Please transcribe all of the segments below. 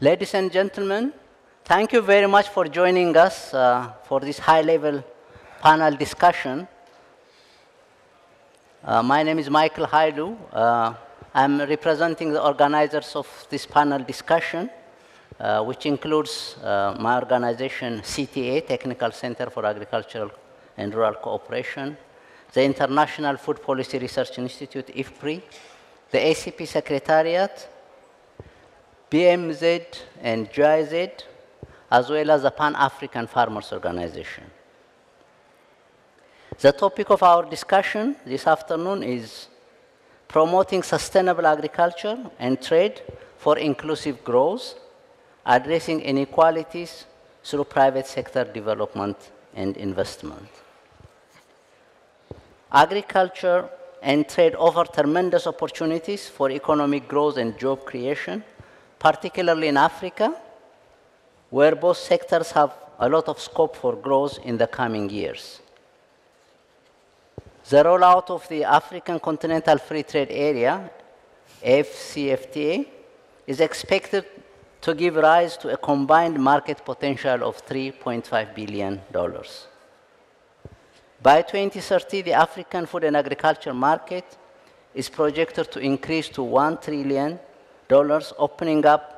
Ladies and gentlemen, thank you very much for joining us uh, for this high-level panel discussion. Uh, my name is Michael Hailu. Uh, I'm representing the organizers of this panel discussion, uh, which includes uh, my organization, CTA, Technical Center for Agricultural and Rural Cooperation, the International Food Policy Research Institute, IFPRI, the ACP Secretariat, BMZ and GIZ, as well as the Pan-African Farmers Organization. The topic of our discussion this afternoon is promoting sustainable agriculture and trade for inclusive growth, addressing inequalities through private sector development and investment. Agriculture and trade offer tremendous opportunities for economic growth and job creation, particularly in Africa, where both sectors have a lot of scope for growth in the coming years. The rollout of the African Continental Free Trade Area, AFCFTA, is expected to give rise to a combined market potential of $3.5 billion. By 2030, the African food and agriculture market is projected to increase to $1 trillion, opening up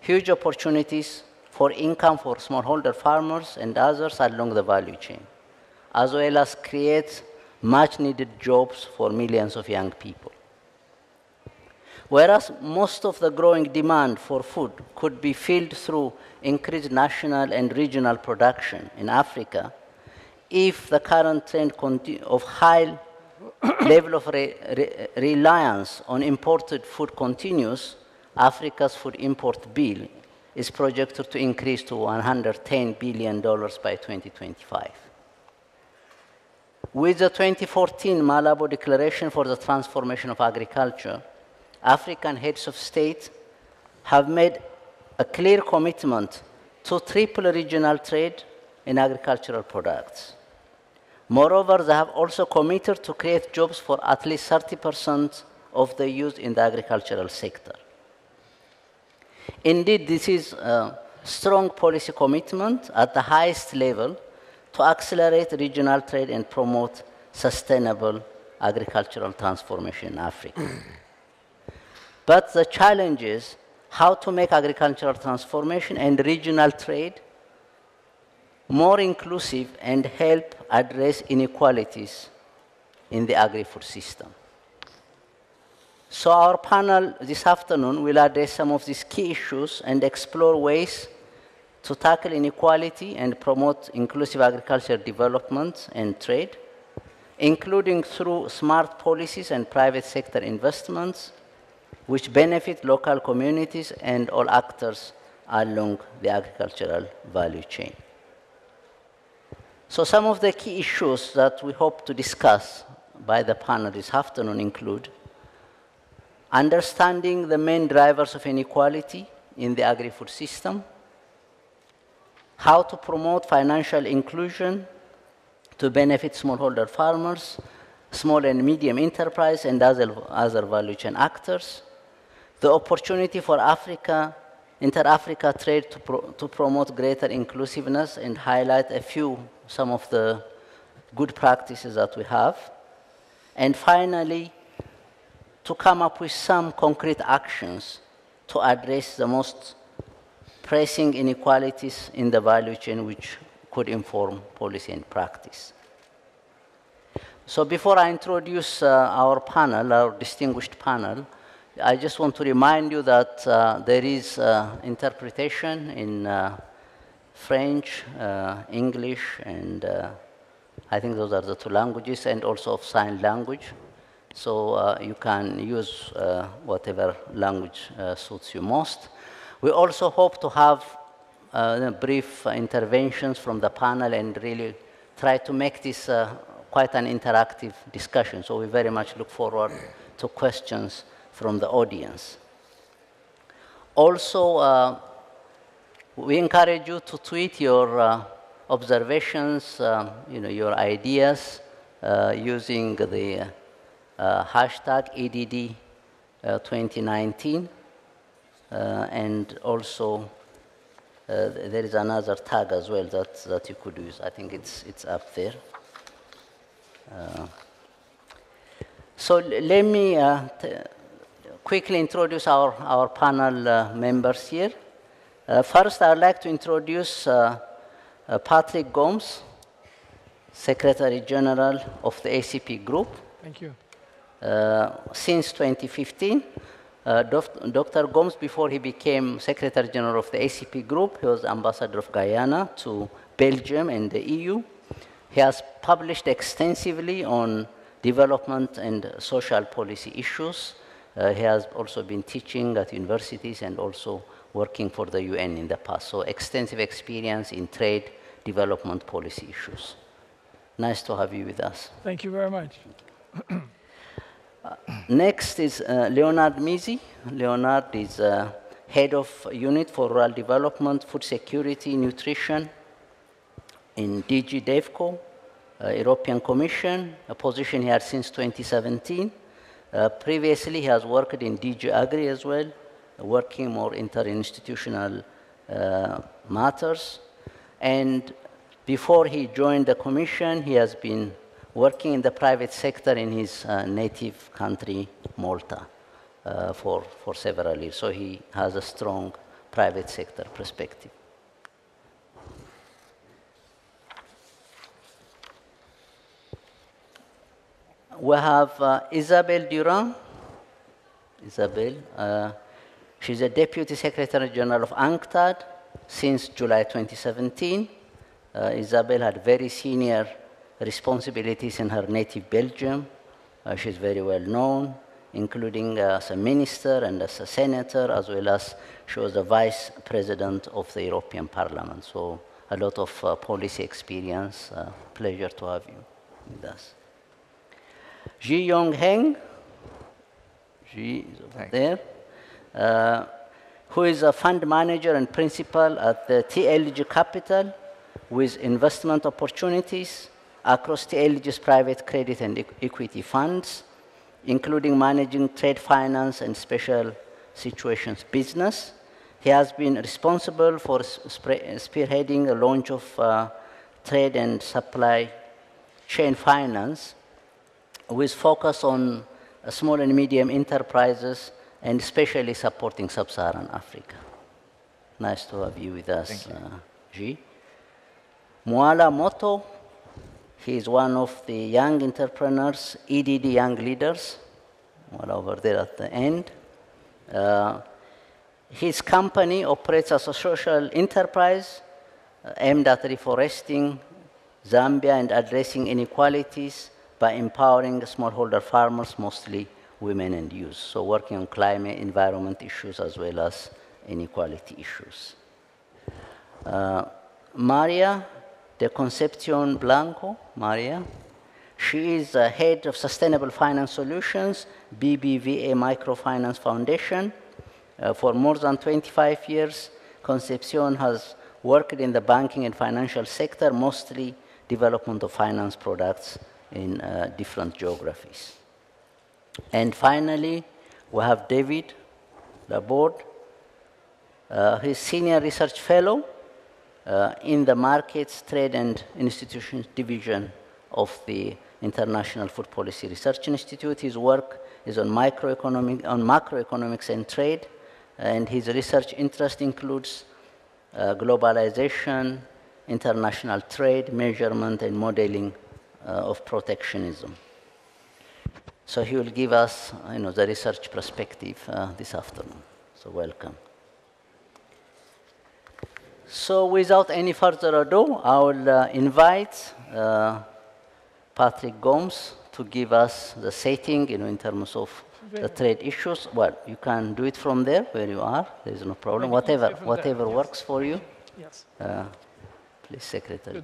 huge opportunities for income for smallholder farmers and others along the value chain, as well as create much needed jobs for millions of young people. Whereas most of the growing demand for food could be filled through increased national and regional production in Africa, if the current trend of high level of re re reliance on imported food continues, Africa's food import bill is projected to increase to $110 billion by 2025. With the 2014 Malabo Declaration for the Transformation of Agriculture, African heads of state have made a clear commitment to triple regional trade in agricultural products. Moreover, they have also committed to create jobs for at least 30% of the youth in the agricultural sector. Indeed, this is a strong policy commitment at the highest level to accelerate regional trade and promote sustainable agricultural transformation in Africa. but the challenge is how to make agricultural transformation and regional trade more inclusive and help address inequalities in the agri-food system. So our panel this afternoon will address some of these key issues and explore ways to tackle inequality and promote inclusive agriculture development and trade, including through smart policies and private sector investments, which benefit local communities and all actors along the agricultural value chain. So some of the key issues that we hope to discuss by the panel this afternoon include understanding the main drivers of inequality in the agri-food system, how to promote financial inclusion to benefit smallholder farmers, small and medium enterprise, and other, other value chain actors, the opportunity for Africa, inter-Africa trade to, pro to promote greater inclusiveness and highlight a few, some of the good practices that we have, and finally, to come up with some concrete actions to address the most pressing inequalities in the value chain which could inform policy and practice. So before I introduce uh, our panel, our distinguished panel, I just want to remind you that uh, there is uh, interpretation in uh, French, uh, English, and uh, I think those are the two languages, and also of sign language. So you can use whatever language suits you most. We also hope to have uh, brief interventions from the panel and really try to make this uh, quite an interactive discussion. So we very much look forward to questions from the audience. Also, uh, we encourage you to tweet your uh, observations, um, you know, your ideas uh, using the uh, hashtag EDD 2019 Uh, and also, uh, there is another tag as well that, that you could use. I think it's, it's up there. Uh, so let me uh, quickly introduce our, our panel uh, members here. Uh, first, I'd like to introduce Patrick Gomes, Secretary General of the ACP Group. Thank you. Since 2015, uh, Dr. Gomes, before he became Secretary General of the ACP Group, he was Ambassador of Guyana to Belgium and the EU. He has published extensively on development and social policy issues. Uh, he has also been teaching at universities and also working for the UN in the past. So extensive experience in trade development policy issues. Nice to have you with us. Thank you very much. next is uh, Leonard Mizzi. Leonard is uh, head of unit for rural development, food security, nutrition in DG DevCo, uh, European Commission, a position he had since 2017. Uh, previously, he has worked in DG Agri as well, working more interinstitutional uh, matters. And before he joined the Commission, he has been working in the private sector in his uh, native country, Malta, uh, for, for several years. So he has a strong private sector perspective. We have uh, Isabelle Durant. Isabelle, uh, she's a Deputy Secretary General of UNCTAD since July 2017. Uh, Isabelle had very senior responsibilities in her native Belgium. Uh, she's very well known, including as a minister and as a senator, as well as she was the vice president of the European Parliament. So a lot of uh, policy experience. Uh, pleasure to have you with us. Ji Yong Heng, Ji is over there, uh, who is a fund manager and principal at the TLG Capital with investment opportunities across the TLG's private credit and equity funds, including managing trade finance and special situations business. He has been responsible for spearheading the launch of uh, trade and supply chain finance with focus on uh, small and medium enterprises and especially supporting sub-Saharan Africa. Nice to have you with us, you. Uh, G. Mwala Moto he is one of the young entrepreneurs, EDD Young Leaders, one over there at the end. Uh, his company operates as a social enterprise uh, aimed at reforesting Zambia and addressing inequalities by empowering smallholder farmers, mostly women and youth. So working on climate, environment issues as well as inequality issues. Uh, Maria de Concepcion Blanco, Maria. She is the head of Sustainable Finance Solutions, BBVA Microfinance Foundation. Uh, for more than 25 years, Concepcion has worked in the banking and financial sector, mostly development of finance products in uh, different geographies. And finally, we have David Laborde. Uh, he's Senior Research Fellow in the Markets, Trade and Institutions Division of the International Food Policy Research Institute. His work is on, microeconomic, on macroeconomics and trade, and his research interest includes uh, globalization, international trade, measurement, and modeling uh, of protectionism. So he will give us you know, the research perspective uh, this afternoon. So welcome. So without any further ado, I will uh, invite uh, Patrick Gomes to give us the setting you know, in terms of the trade issues. Well, you can do it from there where you are. There is no problem. Whatever, whatever yes. works for you. Yes. Uh, please, Secretary.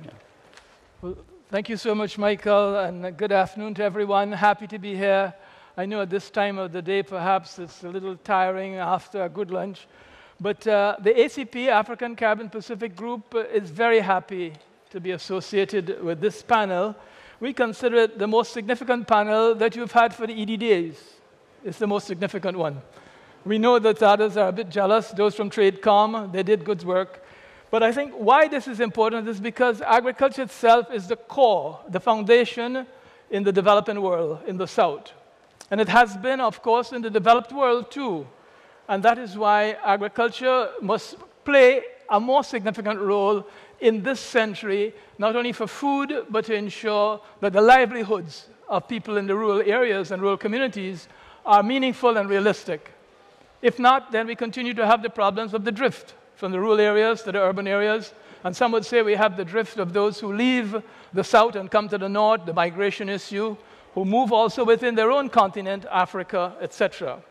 Well, thank you so much, Michael, and good afternoon to everyone. Happy to be here. I know at this time of the day, perhaps it's a little tiring after a good lunch. But uh, the ACP, African Caribbean Pacific Group, uh, is very happy to be associated with this panel. We consider it the most significant panel that you've had for the EDDAs. It's the most significant one. We know that others are a bit jealous. Those from TradeCom, they did good work. But I think why this is important is because agriculture itself is the core, the foundation in the developing world, in the South. And it has been, of course, in the developed world too. And that is why agriculture must play a more significant role in this century, not only for food, but to ensure that the livelihoods of people in the rural areas and rural communities are meaningful and realistic. If not, then we continue to have the problems of the drift from the rural areas to the urban areas. And some would say we have the drift of those who leave the south and come to the north, the migration issue, who move also within their own continent, Africa, etc.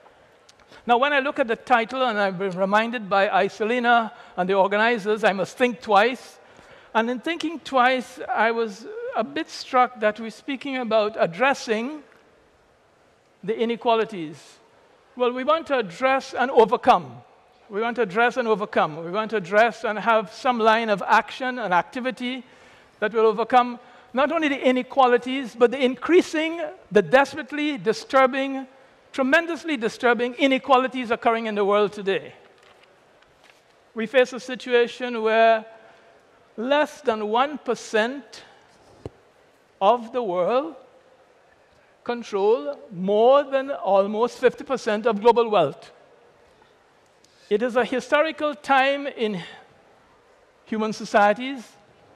Now, when I look at the title, and I've been reminded by Iselina and the organizers, I must think twice. And in thinking twice, I was a bit struck that we're speaking about addressing the inequalities. Well, we want to address and overcome. We want to address and overcome. We want to address and have some line of action and activity that will overcome not only the inequalities, but the increasing, the desperately disturbing, tremendously disturbing inequalities occurring in the world today. We face a situation where less than 1% of the world control more than almost 50% of global wealth. It is a historical time in human societies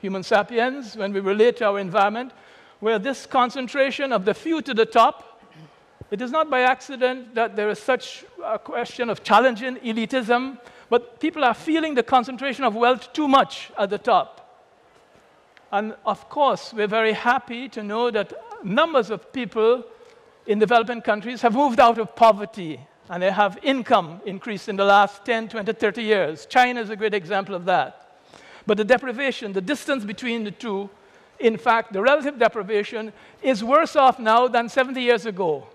human sapiens, when we relate to our environment, where this concentration of the few to the top, it is not by accident that there is such a question of challenging elitism, but people are feeling the concentration of wealth too much at the top. And of course, we're very happy to know that numbers of people in developing countries have moved out of poverty and they have income increased in the last 10, 20, 30 years. China is a great example of that. But the deprivation, the distance between the two, in fact, the relative deprivation is worse off now than 70 years ago.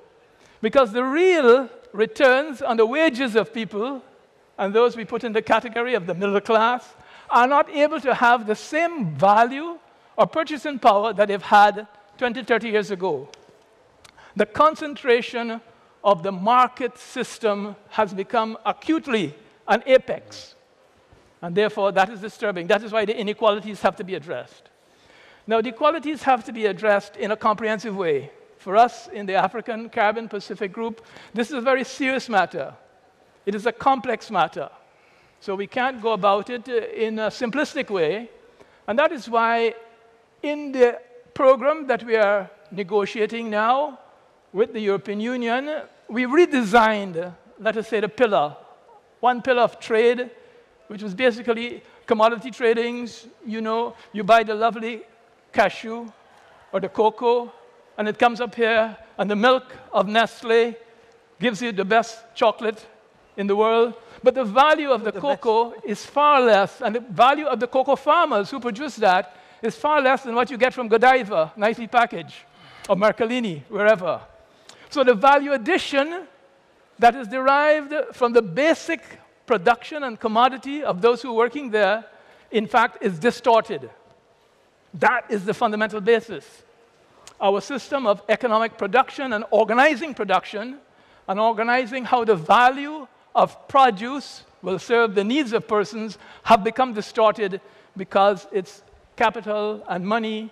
Because the real returns on the wages of people, and those we put in the category of the middle class, are not able to have the same value or purchasing power that they've had 20, 30 years ago. The concentration of the market system has become acutely an apex. And therefore, that is disturbing. That is why the inequalities have to be addressed. Now, the inequalities have to be addressed in a comprehensive way. For us in the African, Caribbean, Pacific group, this is a very serious matter. It is a complex matter. So we can't go about it uh, in a simplistic way. And that is why, in the program that we are negotiating now with the European Union, we redesigned, let us say, the pillar. One pillar of trade, which was basically commodity tradings. You know, you buy the lovely cashew or the cocoa, and it comes up here, and the milk of Nestle gives you the best chocolate in the world. But the value of the, the cocoa best. is far less, and the value of the cocoa farmers who produce that is far less than what you get from Godiva, nicely packaged, or Marcolini, wherever. So the value addition that is derived from the basic production and commodity of those who are working there, in fact, is distorted. That is the fundamental basis. Our system of economic production and organizing production, and organizing how the value of produce will serve the needs of persons, have become distorted because it's capital and money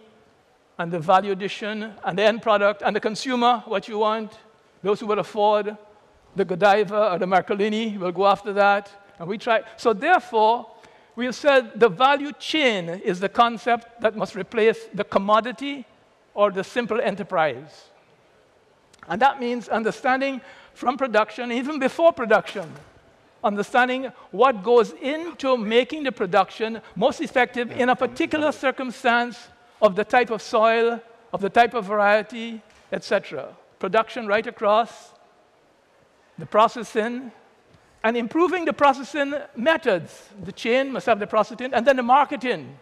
and the value addition and the end product and the consumer, what you want, those who will afford, the Godiva or the Marcolini will go after that. And we try. So therefore, we have said the value chain is the concept that must replace the commodity or the simple enterprise. And that means understanding from production, even before production, understanding what goes into making the production most effective in a particular circumstance of the type of soil, of the type of variety, etc. Production right across, the processing, and improving the processing methods. The chain must have the processing, and then the marketing.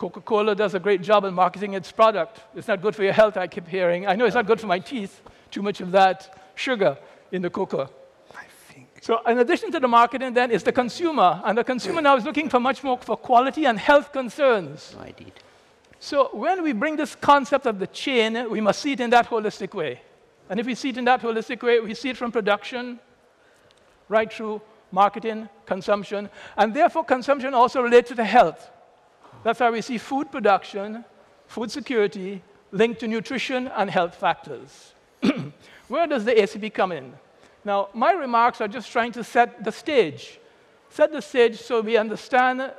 Coca Cola does a great job in marketing its product. It's not good for your health, I keep hearing. I know it's not good for my teeth, too much of that sugar in the cocoa. I think. So, in addition to the marketing, then is the consumer, and the consumer now is looking for much more for quality and health concerns. No, I did. So, when we bring this concept of the chain, we must see it in that holistic way. And if we see it in that holistic way, we see it from production right through marketing, consumption, and therefore consumption also relates to the health. That's why we see food production, food security linked to nutrition and health factors. Where does the ACP come in? Now, my remarks are just trying to set the stage. Set the stage so we understand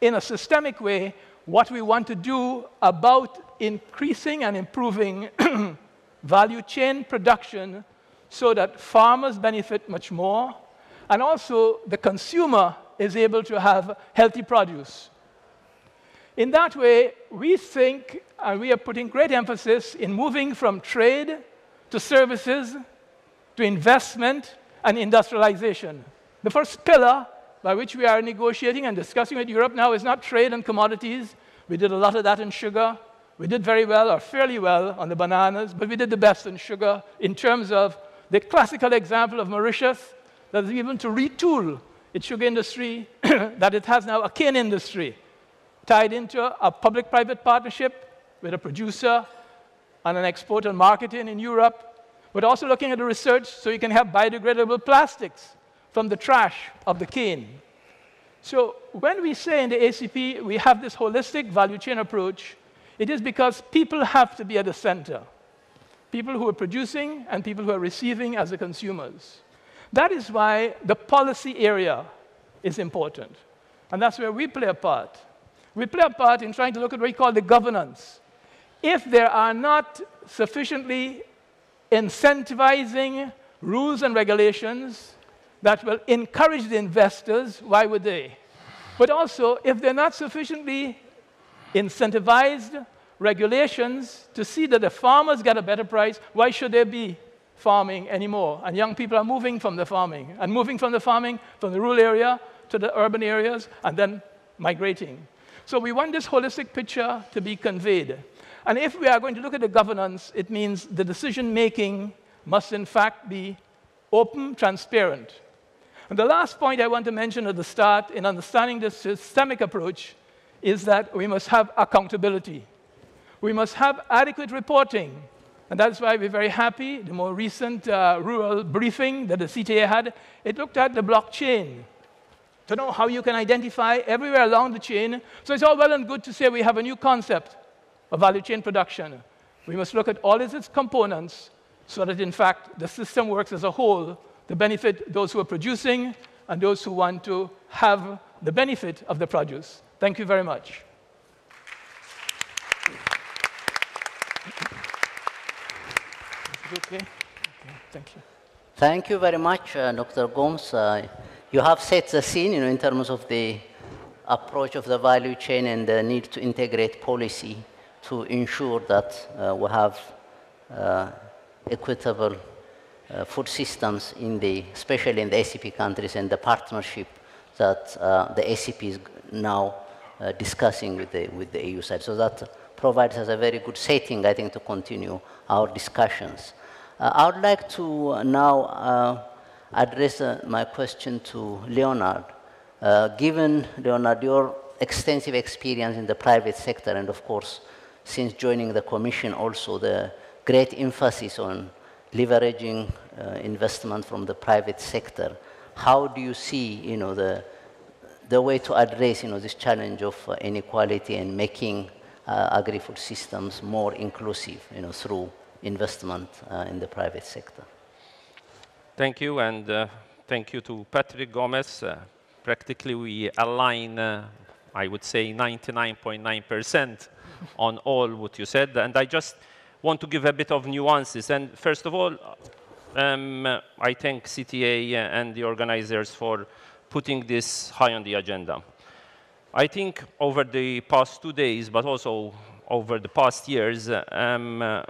in a systemic way what we want to do about increasing and improving value chain production so that farmers benefit much more and also the consumer is able to have healthy produce. In that way, we think and we are putting great emphasis in moving from trade to services to investment and industrialization. The first pillar by which we are negotiating and discussing with Europe now is not trade and commodities. We did a lot of that in sugar. We did very well, or fairly well, on the bananas, but we did the best in sugar in terms of the classical example of Mauritius that is able to retool its sugar industry, that it has now a cane industry tied into a public private partnership with a producer and an export and marketing in Europe, but also looking at the research so you can have biodegradable plastics from the trash of the cane. So when we say in the ACP we have this holistic value chain approach, it is because people have to be at the center. People who are producing and people who are receiving as the consumers. That is why the policy area is important. And that's where we play a part. We play a part in trying to look at what we call the governance. If there are not sufficiently incentivizing rules and regulations that will encourage the investors, why would they? But also, if they're not sufficiently incentivized regulations to see that the farmers get a better price, why should there be farming anymore. And young people are moving from the farming and moving from the farming from the rural area to the urban areas and then migrating. So we want this holistic picture to be conveyed. And if we are going to look at the governance, it means the decision making must in fact be open, transparent. And the last point I want to mention at the start in understanding this systemic approach is that we must have accountability. We must have adequate reporting and that's why we're very happy. The more recent uh, rural briefing that the CTA had, it looked at the blockchain to know how you can identify everywhere along the chain. So it's all well and good to say we have a new concept of value chain production. We must look at all its components so that, in fact, the system works as a whole to benefit those who are producing and those who want to have the benefit of the produce. Thank you very much. okay? Okay, thank you. Thank you very much, uh, Dr. Gomes. Uh, you have set the scene, you know, in terms of the approach of the value chain and the need to integrate policy to ensure that uh, we have uh, equitable uh, food systems in the, especially in the ACP countries and the partnership that uh, the ACP is now discussing with the, with the EU side. So that provides us a very good setting, I think, to continue our discussions. Uh, I would like to uh, now uh, address my question to Leonard. given, Leonard, your extensive experience in the private sector, and of course, since joining the Commission, also the great emphasis on leveraging uh, investment from the private sector. How do you see, you know, the, the way to address, you know, this challenge of uh, inequality and making uh, agri-food systems more inclusive, you know, through investment uh, in the private sector. Thank you, and uh, thank you to Patrick Gomes. Uh, practically, we align, I would say, 99.9% on all what you said. And I just want to give a bit of nuances. And first of all, um, I thank CTA and the organizers for putting this high on the agenda. I think over the past two days, but also over the past years, um,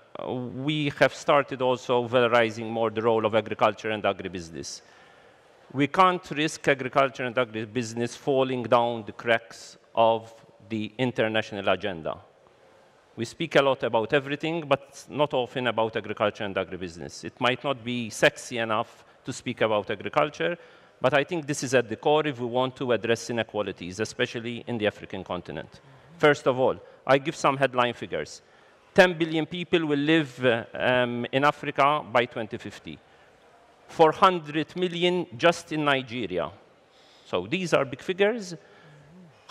we have started also valorizing more the role of agriculture and agribusiness. We can't risk agriculture and agribusiness falling down the cracks of the international agenda. We speak a lot about everything, but not often about agriculture and agribusiness. It might not be sexy enough to speak about agriculture, but I think this is at the core if we want to address inequalities, especially in the African continent. First of all, I give some headline figures. 10 billion people will live uh, um, in Africa by 2050. 400 million just in Nigeria. So these are big figures.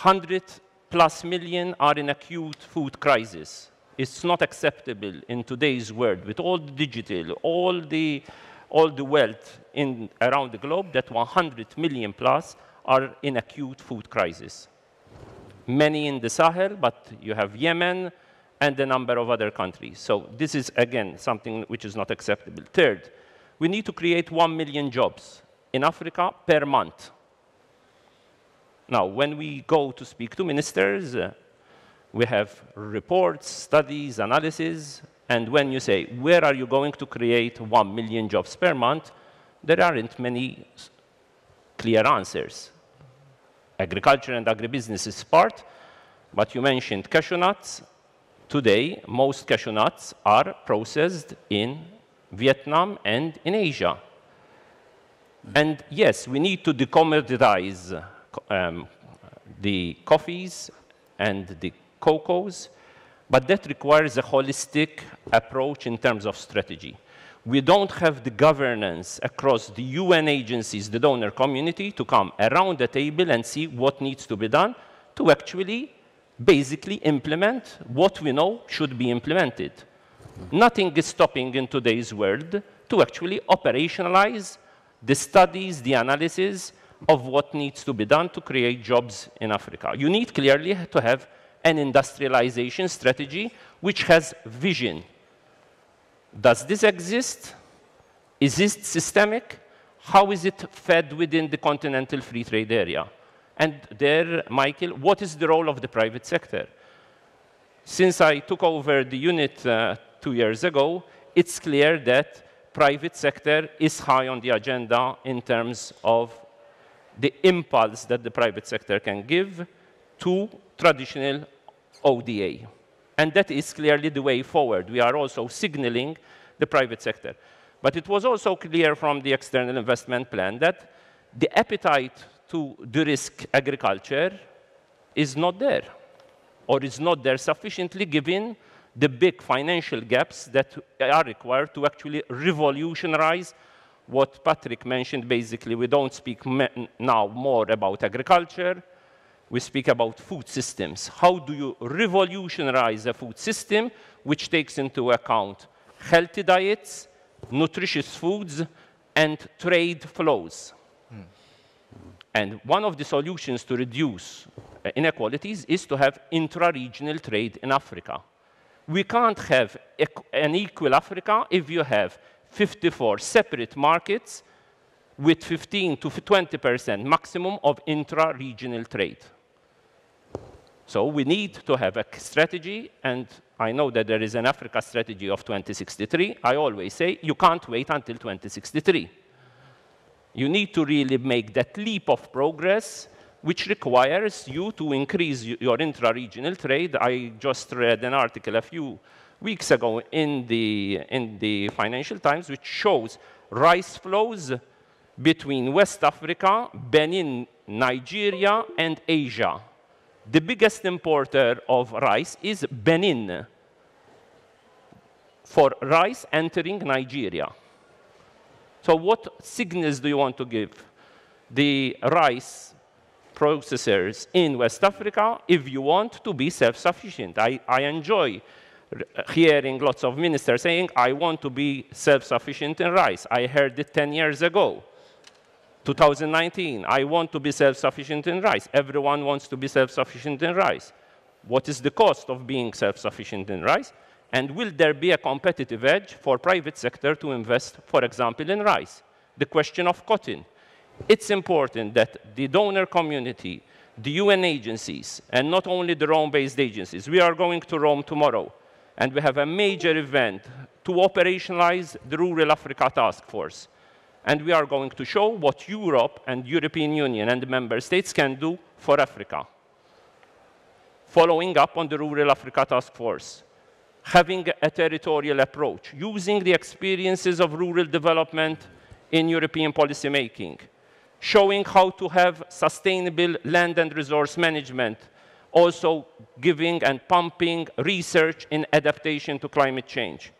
100 plus million are in acute food crisis. It's not acceptable in today's world with all the digital, all the, all the wealth in, around the globe that 100 million plus are in acute food crisis. Many in the Sahel, but you have Yemen and a number of other countries. So this is, again, something which is not acceptable. Third, we need to create 1 million jobs in Africa per month. Now, when we go to speak to ministers, uh, we have reports, studies, analysis, and when you say, where are you going to create 1 million jobs per month, there aren't many clear answers. Agriculture and agribusiness is part, but you mentioned cashew nuts. Today, most cashew nuts are processed in Vietnam and in Asia. And yes, we need to decommoditize um, the coffees and the cocos, but that requires a holistic approach in terms of strategy. We don't have the governance across the UN agencies, the donor community, to come around the table and see what needs to be done to actually basically implement what we know should be implemented. Nothing is stopping in today's world to actually operationalize the studies, the analysis of what needs to be done to create jobs in Africa. You need clearly to have an industrialization strategy which has vision. Does this exist? Is it systemic? How is it fed within the continental free trade area? And there, Michael, what is the role of the private sector? Since I took over the unit uh, two years ago, it's clear that private sector is high on the agenda in terms of the impulse that the private sector can give to traditional ODA. And that is clearly the way forward. We are also signaling the private sector. But it was also clear from the external investment plan that the appetite to de-risk agriculture is not there, or is not there sufficiently given the big financial gaps that are required to actually revolutionize what Patrick mentioned, basically, we don't speak now more about agriculture, we speak about food systems. How do you revolutionize a food system which takes into account healthy diets, nutritious foods, and trade flows? Mm. And one of the solutions to reduce uh, inequalities is to have intra-regional trade in Africa. We can't have an equal Africa if you have 54 separate markets with 15 to 20% maximum of intra-regional trade. So we need to have a strategy, and I know that there is an Africa strategy of 2063. I always say you can't wait until 2063. You need to really make that leap of progress, which requires you to increase your intra-regional trade. I just read an article a few weeks ago in the, in the Financial Times, which shows rice flows between West Africa, Benin, Nigeria, and Asia. The biggest importer of rice is Benin for rice entering Nigeria. So what signals do you want to give the rice processors in West Africa if you want to be self-sufficient? I, I enjoy hearing lots of ministers saying, I want to be self-sufficient in rice. I heard it 10 years ago. 2019, I want to be self-sufficient in rice. Everyone wants to be self-sufficient in rice. What is the cost of being self-sufficient in rice? And will there be a competitive edge for private sector to invest, for example, in rice? The question of cotton. It's important that the donor community, the UN agencies, and not only the Rome-based agencies, we are going to Rome tomorrow, and we have a major event to operationalize the Rural Africa Task Force. And we are going to show what Europe and European Union and the member states can do for Africa. Following up on the Rural Africa Task Force, having a territorial approach, using the experiences of rural development in European policymaking, showing how to have sustainable land and resource management also giving and pumping research in adaptation to climate change.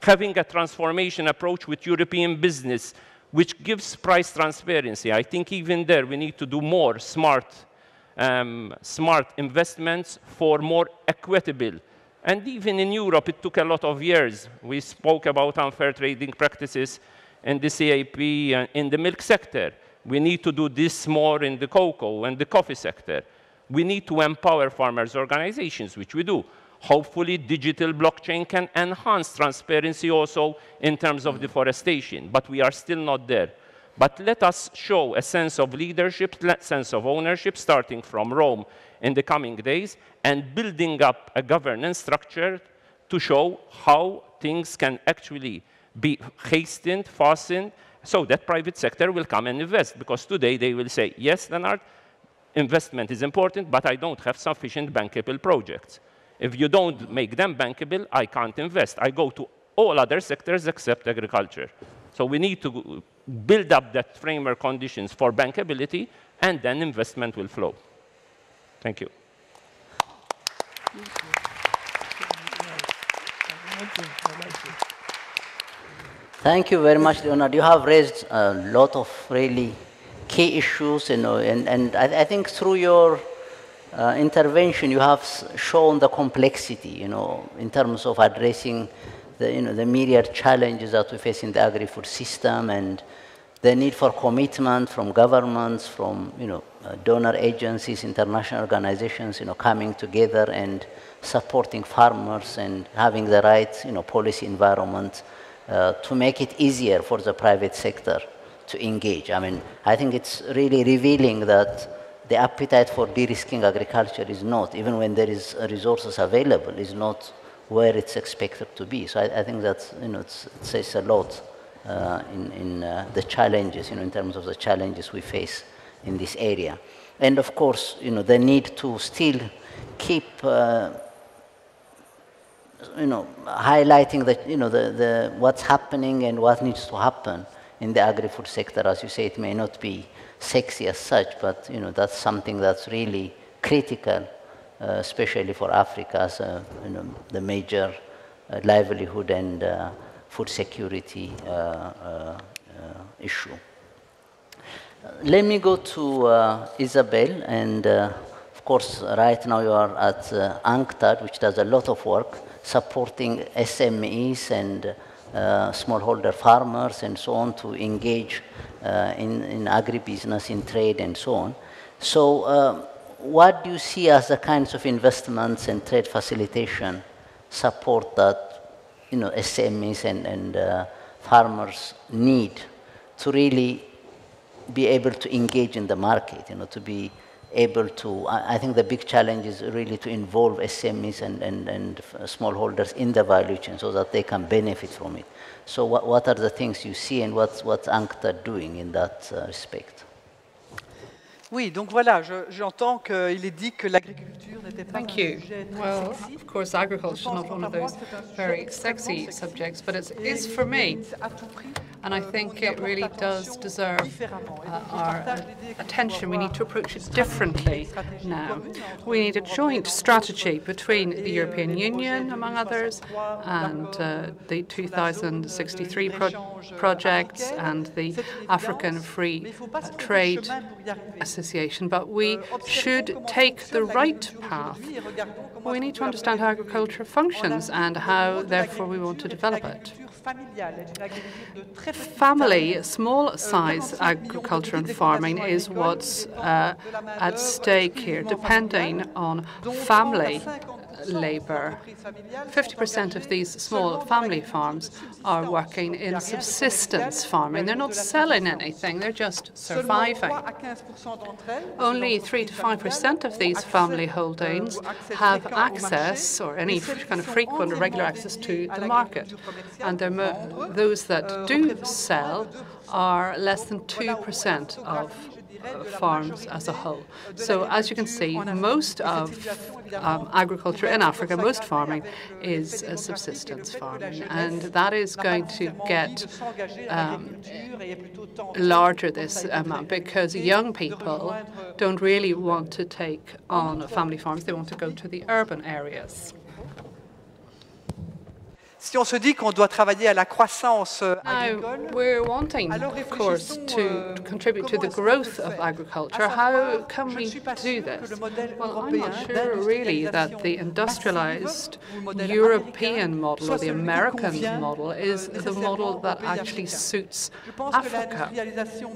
Having a transformation approach with European business, which gives price transparency. I think even there we need to do more smart, um, smart investments for more equitable. And even in Europe, it took a lot of years. We spoke about unfair trading practices in the CAP and in the milk sector. We need to do this more in the cocoa and the coffee sector. We need to empower farmers' organizations, which we do. Hopefully, digital blockchain can enhance transparency also in terms of deforestation, but we are still not there. But let us show a sense of leadership, sense of ownership, starting from Rome in the coming days, and building up a governance structure to show how things can actually be hastened, fastened, so that private sector will come and invest. Because today they will say, yes, Leonard, investment is important, but I don't have sufficient bankable projects. If you don't make them bankable, I can't invest. I go to all other sectors except agriculture. So we need to build up that framework conditions for bankability, and then investment will flow. Thank you. Thank you very much, Leonard. You have raised a lot of really key issues, you know, and, and I, I think through your uh, intervention, you have shown the complexity, you know, in terms of addressing the, you know, the myriad challenges that we face in the agri-food system and the need for commitment from governments, from, you know, uh, donor agencies, international organizations, you know, coming together and supporting farmers and having the right, you know, policy environment uh, to make it easier for the private sector to engage. I mean, I think it's really revealing that the appetite for de-risking agriculture is not, even when there is resources available, is not where it's expected to be. So I, I think that you know, it says a lot uh, in, in uh, the challenges, you know, in terms of the challenges we face in this area. And of course, you know, the need to still keep, uh, you know, highlighting the, you know, the, the, what's happening and what needs to happen in the agri-food sector. As you say, it may not be sexy as such, but you know, that's something that's really critical, uh, especially for Africa as a, you know, the major uh, livelihood and uh, food security uh, uh, issue. Let me go to Isabelle, and of course, right now you are at UNCTAD, which does a lot of work supporting SMEs and uh, smallholder farmers and so on to engage uh, in, in agribusiness, in trade and so on. So uh, what do you see as the kinds of investments and trade facilitation support that you know, SMEs and, and uh, farmers need to really be able to engage in the market, you know, to be able to, I, think the big challenge is really to involve SMEs and, and, and smallholders in the value chain so that they can benefit from it. So what, what are the things you see and what's, what's UNCTAD doing in that uh, respect? Oui, donc voilà, j'entends qu'il est dit que l'agriculture n'était pas Thank you. Well, of course, agriculture is not one of those very sexy subjects, but it is for me. And I think it really does deserve uh, our attention. We need to approach it differently now. We need a joint strategy between the European Union, among others, and uh, the 2063 pro projects and the African Free Trade Association. But we should take the right path. We need to understand how agriculture functions and how, therefore, we want to develop it. Family, small size agriculture and farming is what's uh, at stake here, depending on family labor. 50% of these small family farms are working in subsistence farming. They're not selling anything, they're just surviving. Only 3 to 5% of these family holdings have access or any kind of frequent or regular access to the market. And those that do sell are less than 2% of farms as a whole. So as you can see, most of um, agriculture in Africa, most farming is subsistence farming, and that is going to get um, larger this amount because young people don't really want to take on family farms. They want to go to the urban areas. Si on se dit qu'on doit travailler à la croissance euh, agricole, we're wanting, Alors of course, euh, to euh, contribute to the growth of agriculture. How can we do this? Well, I'm not sure really that the industrialized massive ou le modèle European model or the American model euh, is the model that actually suits Je pense que Africa.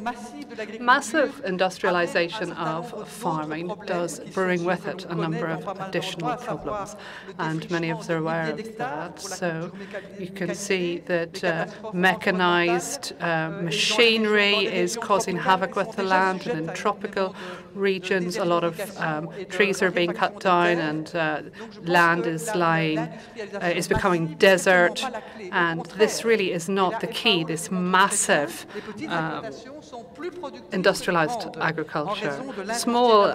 massive de l'agriculture Massive amène industrialization of farming does bring with it a number of dans pas mal additional d'endroits, à savoir problems, and many of us are aware of that. So you can see that uh, mechanized uh, machinery is causing havoc with the land, and in tropical regions, a lot of um, trees are being cut down, and uh, land is lying, uh, is becoming desert, and this really is not the key. This massive um, industrialized agriculture. Small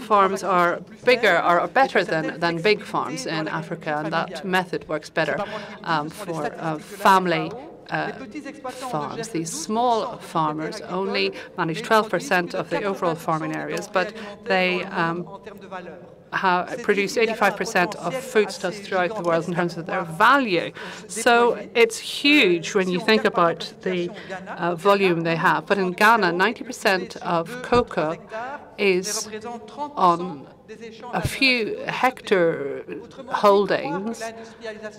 farms are bigger, are better than, than big farms in Africa, and that method works better um, for uh, family. Uh, Les petits exploitants ne farms. These small farmers only manage 12% of the overall farming areas, but they dans le monde um, en termes de valeur. ha- C'est produce dit qu'il y a là un 85% of foodstuffs throughout the world in terms of their value. So it's huge when you think about the situation au Ghana, uh, volume they have. But in Ghana, 90% of cocoa is mais représente 30% on a few hectare holdings.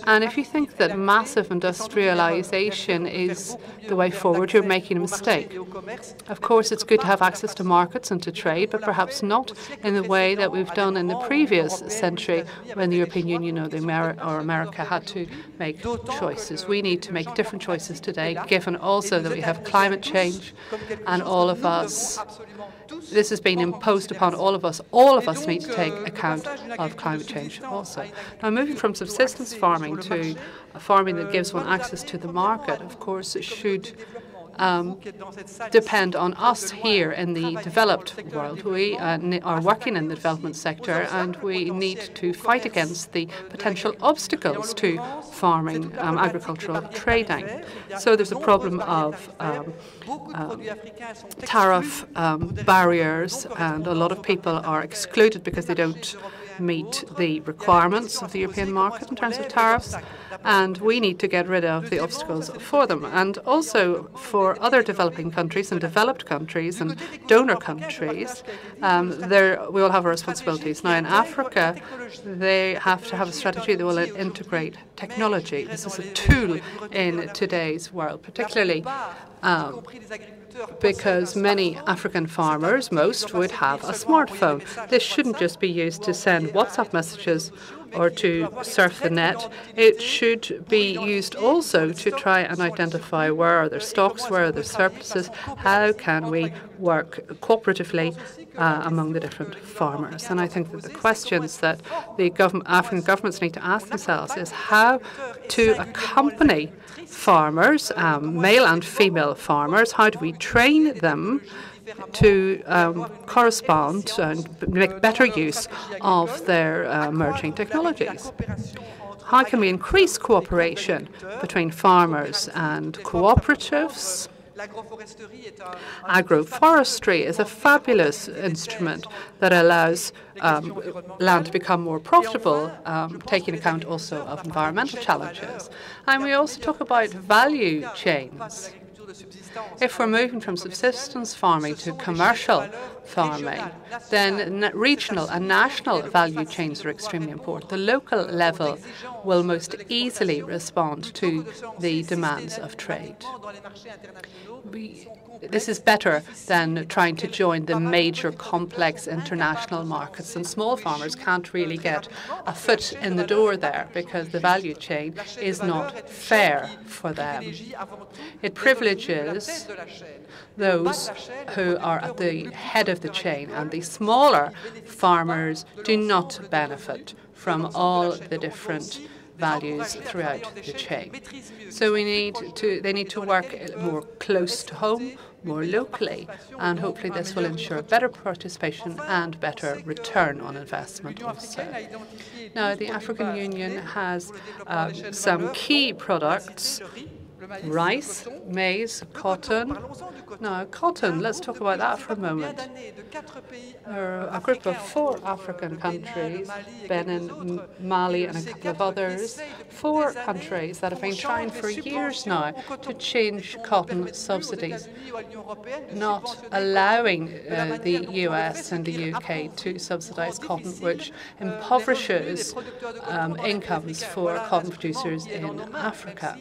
And if you think that massive industrialization is the way forward, you're making a mistake. Of course, it's good to have access to markets and to trade, but perhaps not in the way that we've done in the previous century when the European Union or the or America had to make choices. We need to make different choices today, given also that we have climate change and all of us this has been imposed upon all of us. All of us need to take account of climate change also. Now, moving from subsistence farming to farming that gives one access to the market, of course, les should um, vous qui êtes dans cette salle depend on us here in the travailler dans le developed world. We uh, are working in the development sector and we need to fight against the potential l'agriculture. Et en obstacles to farming, um, agricultural trading. tarifaires. Il y a So there's a problem of um, Beaucoup de produits africains sont exclus tariff um, barriers, and a lot of people are excluded because they don't meet the requirements of the European market in terms of tariffs, and we need to get rid of the obstacles for them. And also for other developing countries and developed countries and donor countries, um, there we all have our responsibilities. Now in Africa, they have to have a strategy that will integrate technology. This is a tool in today's world, particularly um, because many African farmers, most, would have a smartphone. This shouldn't just be used to send WhatsApp messages or to surf the net. It should be used also to try and identify where are there stocks, where are there surpluses, how can we work cooperatively uh, among the different farmers. And I think that the questions that the government, African governments need to ask themselves is how to accompany farmers, um, male and female farmers, how do we train them to um, correspond and make better use of their uh, emerging technologies? How can we increase cooperation between farmers and cooperatives? Agroforestry is a fabulous instrument that allows um, land to become more profitable, um, taking account also of environmental challenges. And we also talk about value chains. If we're moving from subsistence farming to commercial farming, then regional and national value chains are extremely important. The local level will most easily respond to the demands of trade. We, this is better than trying to join the major complex international markets. And small farmers can't really get a foot in the door there because the value chain is not fair for them. It privileges those who are at the head of the chain, and the smaller farmers do not benefit from all the different values throughout the chain. So we need to, they need to work more close to home, more locally, and hopefully this will ensure better participation and better return on investment also. Now, the African Union has um, some key products rice, maize, cotton. Now, cotton, let's talk about that for a moment. There a group of four African countries, Benin, Mali, and a couple of others, four countries that have been trying for years now to change cotton subsidies, not allowing uh, the US and the UK to subsidize cotton, which impoverishes um, incomes for cotton producers in Africa.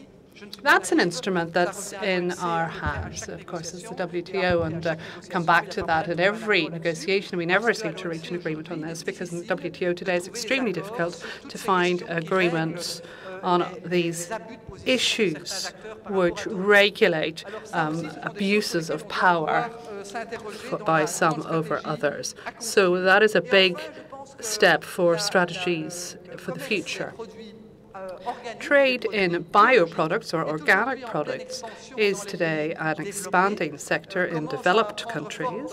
That's an instrument that's in our hands. Of course, it's the WTO, and uh, come back to that in every negotiation. We never seem to reach an agreement on this because in the WTO today it's extremely difficult to find agreements on these issues which regulate um, abuses of power by some over others. So that is a big step for strategies for the future. Trade in bioproducts or organic products is today an expanding sector in developed countries,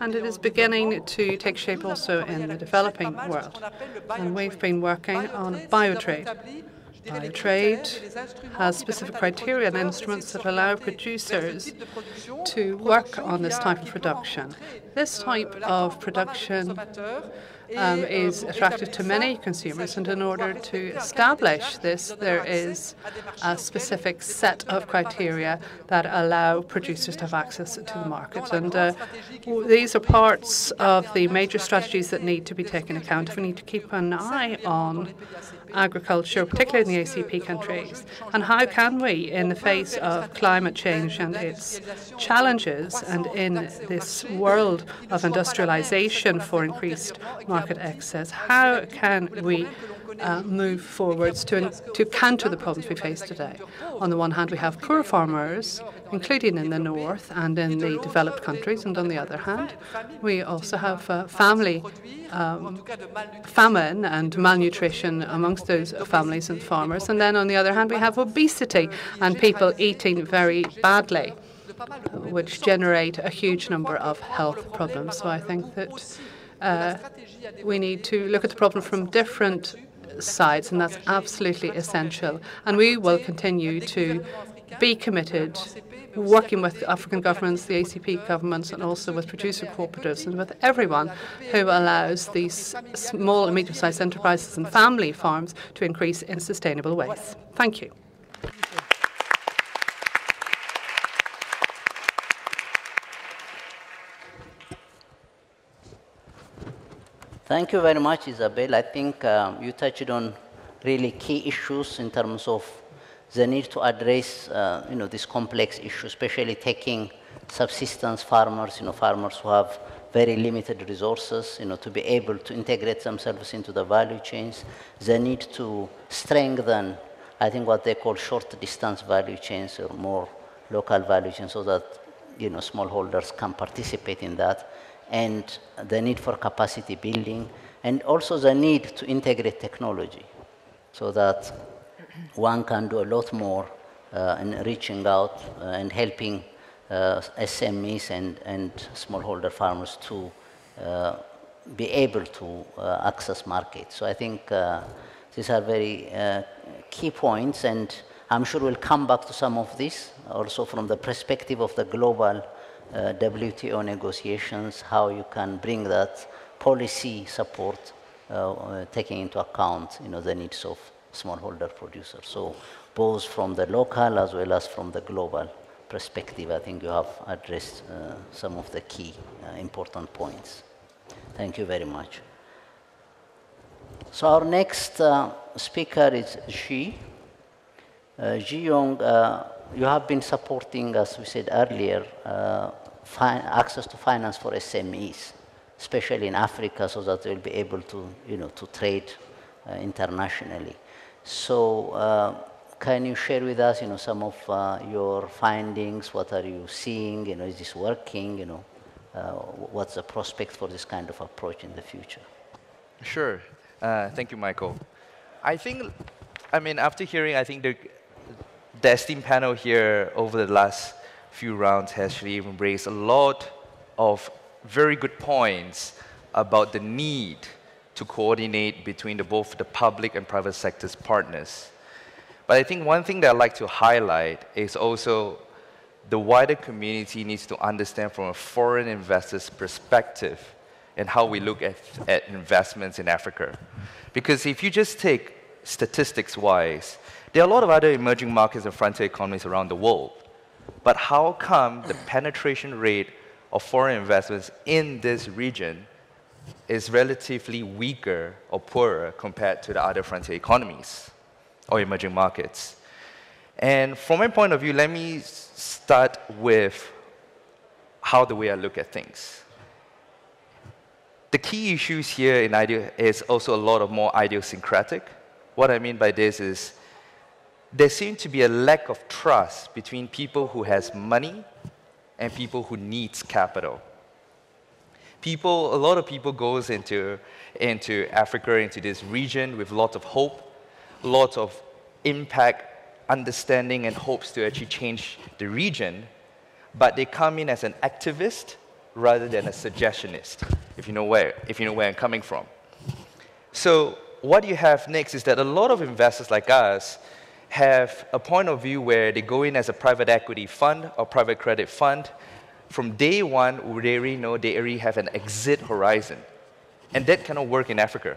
and it is beginning to take shape also in the developing world. And we've been working on biotrade. Biotrade has specific criteria and instruments that allow producers to work on this type of production. This type of production um, is attractive to many consumers. And in order to establish this, there is a specific set of criteria that allow producers to have access to the market. And uh, these are parts of the major strategies that need to be taken account. Of. We need to keep an eye on agriculture, particularly in the ACP countries? And how can we, in the face of climate change and its challenges, and in this world of industrialization for increased market access, how can we uh, move forwards to, to counter the problems we face today. On the one hand, we have poor farmers, including in the north and in the developed countries, and on the other hand, we also have uh, family um, famine and malnutrition amongst those families and farmers. And then on the other hand, we have obesity and people eating very badly which generate a huge number of health problems. So I think that uh, we need to look at the problem from different sides, and that's absolutely essential. And we will continue to be committed working with African governments, the ACP governments, and also with producer cooperatives and with everyone who allows these small and medium-sized enterprises and family farms to increase in sustainable ways. Thank you. Thank you very much, Isabelle. I think um, you touched on really key issues in terms of the need to address, uh, you know, this complex issue, especially taking subsistence farmers, you know, farmers who have very limited resources, you know, to be able to integrate themselves into the value chains. The need to strengthen, I think, what they call short distance value chains or more local value chains so that, you know, smallholders can participate in that and the need for capacity building, and also the need to integrate technology so that one can do a lot more uh, in reaching out uh, and helping uh, SMEs and, and smallholder farmers to be able to access markets. So I think these are very key points, and I'm sure we'll come back to some of this also from the perspective of the global uh, WTO negotiations, how you can bring that policy support uh, uh, taking into account you know, the needs of smallholder producers. So both from the local as well as from the global perspective, I think you have addressed uh, some of the key uh, important points. Thank you very much. So our next uh, speaker is Xi. Uh, Xi Yong, uh, you have been supporting, as we said earlier, uh, access to finance for SMEs, especially in Africa, so that they'll be able to, you know, to trade uh, internationally. So uh, can you share with us, you know, some of uh, your findings? What are you seeing? You know, is this working? You know, uh, what's the prospect for this kind of approach in the future? Sure. Uh, thank you, Michael. I think, I mean, after hearing, I think the, the esteemed panel here over the last few rounds has actually raised a lot of very good points about the need to coordinate between the, both the public and private sector's partners. But I think one thing that I'd like to highlight is also the wider community needs to understand from a foreign investor's perspective and how we look at, at investments in Africa. Because if you just take statistics wise, there are a lot of other emerging markets and frontier economies around the world. But how come the penetration rate of foreign investments in this region is relatively weaker or poorer compared to the other frontier economies or emerging markets? And from my point of view, let me start with how the way I look at things. The key issues here in idea is also a lot of more idiosyncratic. What I mean by this is there seems to be a lack of trust between people who has money and people who needs capital. People, a lot of people goes into, into Africa, into this region with lots of hope, lots of impact, understanding, and hopes to actually change the region, but they come in as an activist rather than a suggestionist, if you know where, if you know where I'm coming from. So what you have next is that a lot of investors like us have a point of view where they go in as a private equity fund or private credit fund. From day one, they already know they already have an exit horizon. And that cannot work in Africa.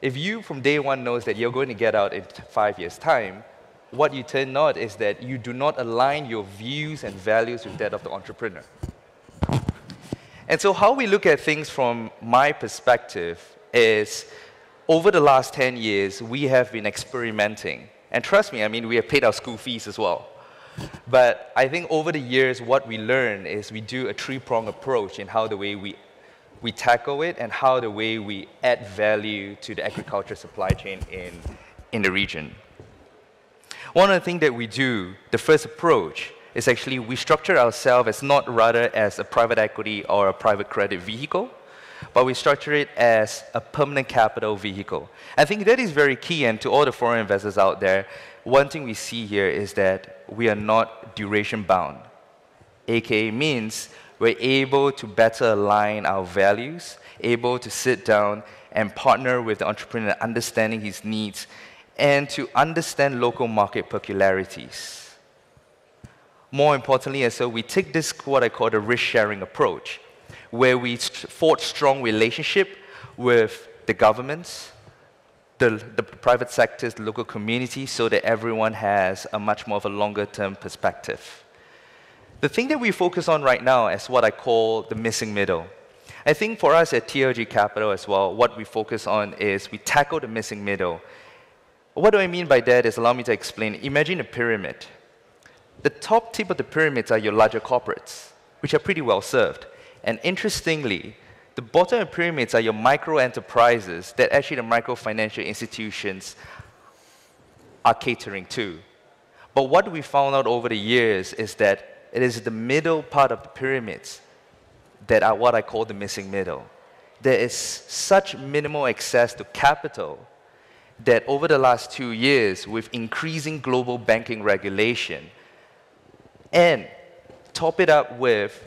If you from day one knows that you're going to get out in five years' time, what you turn out is that you do not align your views and values with that of the entrepreneur. And so how we look at things from my perspective is over the last 10 years, we have been experimenting and trust me, I mean, we have paid our school fees as well. But I think over the years, what we learn is we do a three-prong approach in how the way we, we tackle it and how the way we add value to the agriculture supply chain in, in the region. One of the things that we do, the first approach, is actually we structure ourselves as not rather as a private equity or a private credit vehicle, but we structure it as a permanent capital vehicle. I think that is very key, and to all the foreign investors out there, one thing we see here is that we are not duration bound. AKA means we're able to better align our values, able to sit down and partner with the entrepreneur, understanding his needs, and to understand local market peculiarities. More importantly, and so we take this what I call the risk sharing approach where we forge strong relationship with the governments, the, the private sectors, the local community, so that everyone has a much more of a longer term perspective. The thing that we focus on right now is what I call the missing middle. I think for us at TLG Capital as well, what we focus on is we tackle the missing middle. What do I mean by that is allow me to explain. Imagine a pyramid. The top tip of the pyramids are your larger corporates, which are pretty well served. And interestingly, the bottom of pyramids are your micro enterprises that actually the micro financial institutions are catering to. But what we found out over the years is that it is the middle part of the pyramids that are what I call the missing middle. There is such minimal access to capital that over the last two years, with increasing global banking regulation, and top it up with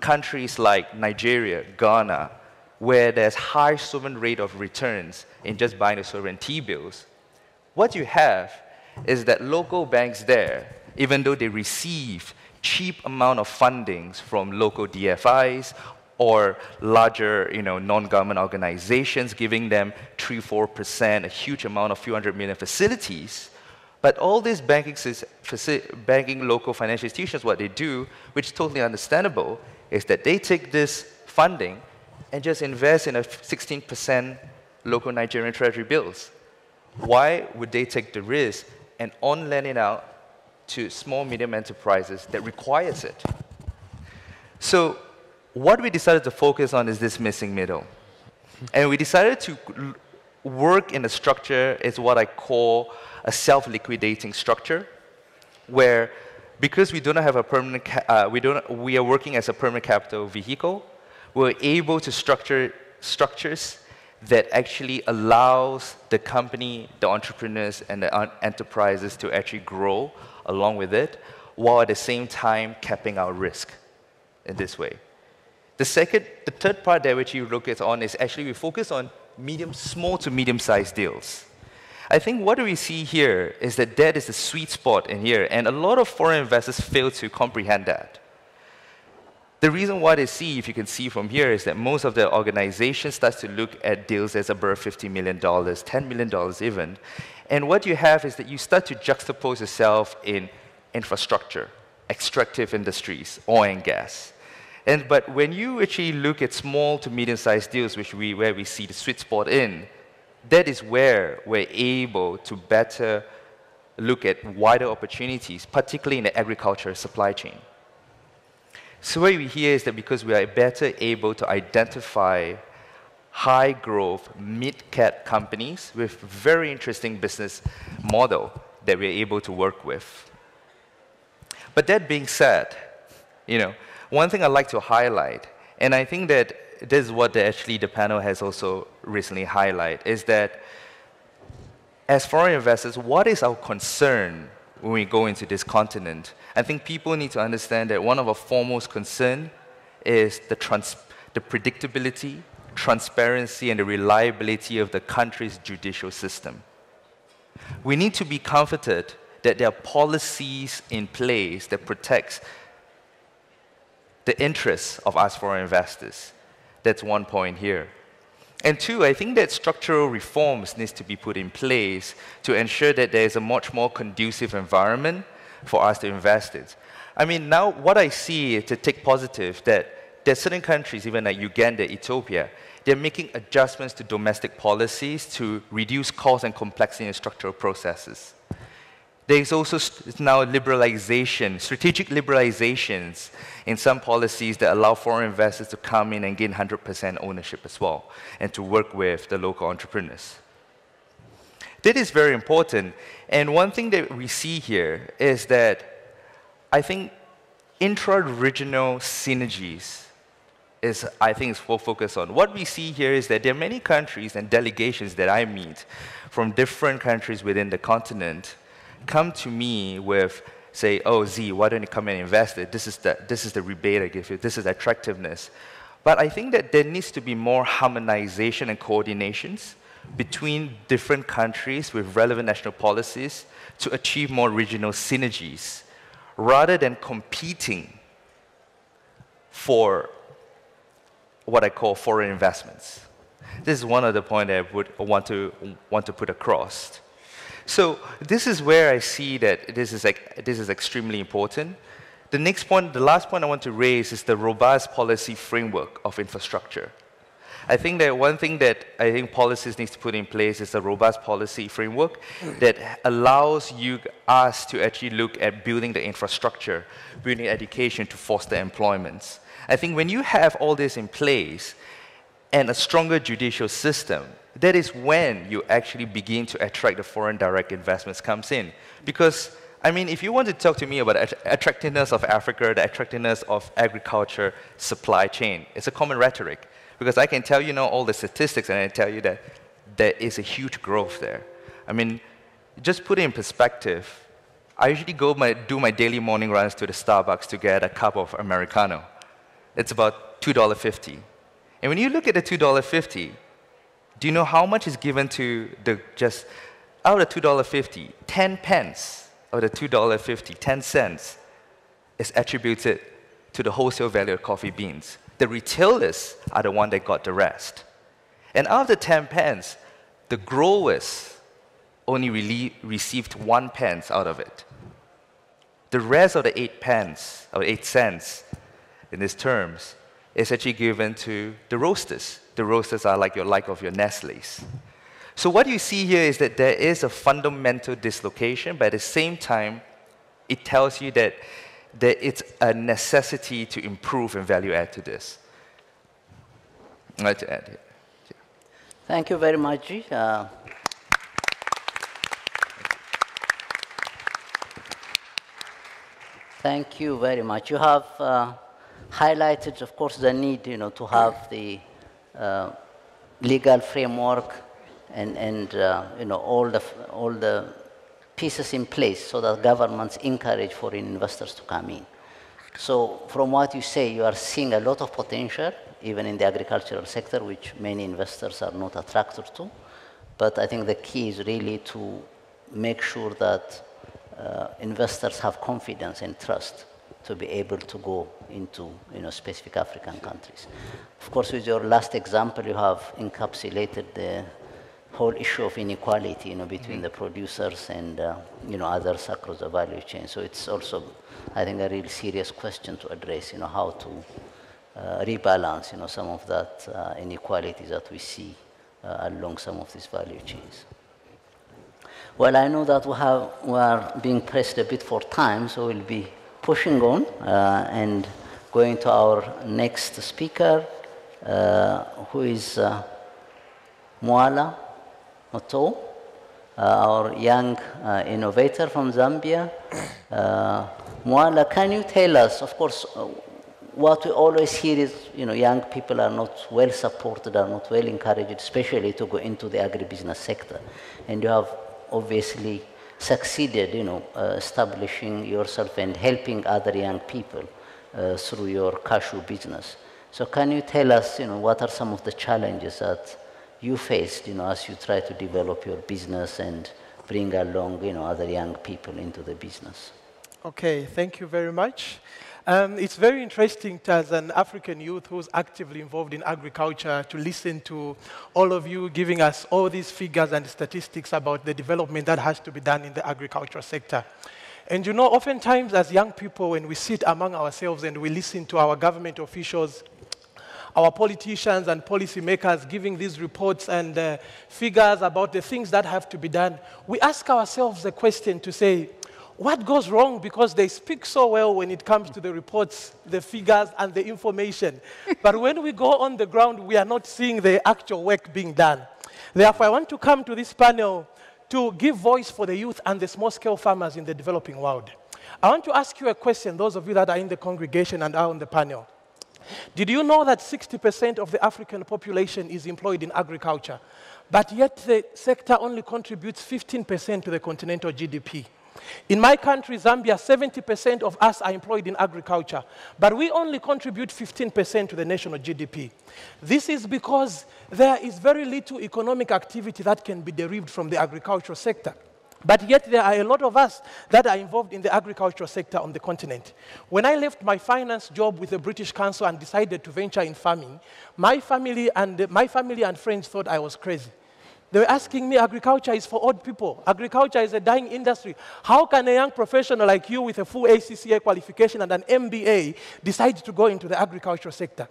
countries like Nigeria, Ghana, where there's high sovereign rate of returns in just buying the sovereign T-bills, what you have is that local banks there, even though they receive cheap amount of fundings from local DFIs or larger you know, non-government organizations giving them 3 4%, a huge amount of few hundred million facilities. But all these banking, banking local financial institutions, what they do, which is totally understandable, is that they take this funding and just invest in a 16% local Nigerian treasury bills. Why would they take the risk and on lend it out to small, medium enterprises that requires it? So what we decided to focus on is this missing middle. And we decided to work in a structure is what I call a self-liquidating structure, where because we do not have a permanent, uh, we, don't, we are working as a permanent capital vehicle, we're able to structure structures that actually allows the company, the entrepreneurs, and the enterprises to actually grow along with it, while at the same time capping our risk in this way. The second, the third part that which you look at on is actually we focus on medium, small to medium-sized deals. I think what we see here is that debt is the sweet spot in here, and a lot of foreign investors fail to comprehend that. The reason why they see, if you can see from here, is that most of the organizations start to look at deals as above $50 million, $10 million even. And what you have is that you start to juxtapose yourself in infrastructure, extractive industries, oil and gas. And, but when you actually look at small to medium-sized deals, which we, where we see the sweet spot in, that is where we're able to better look at wider opportunities, particularly in the agriculture supply chain. So what we hear is that because we are better able to identify high growth, mid-cap companies with very interesting business model that we're able to work with. But that being said, you know, one thing I'd like to highlight, and I think that this is what the, actually the panel has also recently highlight is that as foreign investors, what is our concern when we go into this continent. I think people need to understand that one of our foremost concern is the, trans- the predictability, transparency, and the reliability of the country's judicial system. We need to be comforted that there are policies in place that protects the interests of us foreign investors. That's one point here. And two, I think that structural reforms needs to be put in place to ensure that there is a much more conducive environment for us to invest in. I mean, now what I see to take positive that there are certain countries, even like Uganda, Ethiopia, they're making adjustments to domestic policies to reduce cost and complexity in structural processes. There is also now liberalization, strategic liberalizations in some policies that allow foreign investors to come in and gain 100% ownership as well, and to work with the local entrepreneurs. That is very important. And one thing that we see here is that I think intra-regional synergies is, I think, is full focus on. What we see here is that there are many countries and delegations that I meet from different countries within the continent come to me with, say, oh, Z, why don't you come and invest it? This is the, this is the rebate I give you. This is attractiveness. But I think that there needs to be more harmonization and coordinations between different countries with relevant national policies to achieve more regional synergies rather than competing for what I call foreign investments. This is one of the points I would want to, want to put across. So this is where I see that this is, like, this is extremely important. The next point, the last point I want to raise is the robust policy framework of infrastructure. I think that one thing that I think policies needs to put in place is a robust policy framework that allows you us to actually look at building the infrastructure, building education to foster employment. I think when you have all this in place and a stronger judicial system, that is when you actually begin to attract the foreign direct investments comes in. Because, I mean, if you want to talk to me about the attractiveness of Africa, the attractiveness of agriculture, supply chain, it's a common rhetoric. Because I can tell you now all the statistics and I tell you that there is a huge growth there. I mean, just put it in perspective, I usually go my, do my daily morning runs to the Starbucks to get a cup of Americano. It's about $2.50. And when you look at the $2.50, do you know how much is given to the just out of $2.50, 10 pence of the $2.50, 10 cents is attributed to the wholesale value of coffee beans. The retailers are the one that got the rest. And out of the 10 pence, the growers only really received one pence out of it. The rest of the eight pence, or eight cents in these terms, is actually given to the roasters the roasters are like your like of your Nestle's. So what you see here is that there is a fundamental dislocation, but at the same time, it tells you that, that it's a necessity to improve and value add to this. I'd like to add here. Yeah. Thank you very much. Uh, thank you very much. You have uh, highlighted, of course, the need, you know, to have the legal framework and, and uh, you know, all, the, all the pieces in place so that governments encourage foreign investors to come in. So from what you say, you are seeing a lot of potential, even in the agricultural sector, which many investors are not attracted to. But I think the key is really to make sure that uh, investors have confidence and trust to be able to go into you know, specific African countries. Of course, with your last example, you have encapsulated the whole issue of inequality you know, between mm -hmm. the producers and uh, you know, others across the value chain. So it's also, I think, a really serious question to address, you know, how to uh, rebalance you know, some of that uh, inequalities that we see uh, along some of these value chains. Well, I know that we, have, we are being pressed a bit for time, so we'll be pushing on uh, and going to our next speaker, uh, who is uh, Mwala Moto, uh, our young innovator from Zambia. Mwala, can you tell us, of course, what we always hear is, you know, young people are not well supported, are not well encouraged, especially to go into the agribusiness sector. And you have obviously succeeded, you know, uh, establishing yourself and helping other young people uh, through your cashew business. So can you tell us, you know, what are some of the challenges that you faced, you know, as you try to develop your business and bring along, you know, other young people into the business? Okay, thank you very much. Um, it's very interesting as an African youth who's actively involved in agriculture to listen to all of you giving us all these figures and statistics about the development that has to be done in the agricultural sector. And you know, oftentimes as young people, when we sit among ourselves and we listen to our government officials, our politicians and policymakers giving these reports and uh, figures about the things that have to be done, we ask ourselves the question to say, what goes wrong because they speak so well when it comes to the reports, the figures, and the information. but when we go on the ground, we are not seeing the actual work being done. Therefore, I want to come to this panel to give voice for the youth and the small scale farmers in the developing world. I want to ask you a question, those of you that are in the congregation and are on the panel. Did you know that 60% of the African population is employed in agriculture, but yet the sector only contributes 15% to the continental GDP? In my country, Zambia, 70% of us are employed in agriculture, but we only contribute 15% to the national GDP. This is because there is very little economic activity that can be derived from the agricultural sector. But yet there are a lot of us that are involved in the agricultural sector on the continent. When I left my finance job with the British Council and decided to venture in farming, my family and, my family and friends thought I was crazy. They were asking me, agriculture is for old people. Agriculture is a dying industry. How can a young professional like you with a full ACCA qualification and an MBA decide to go into the agricultural sector?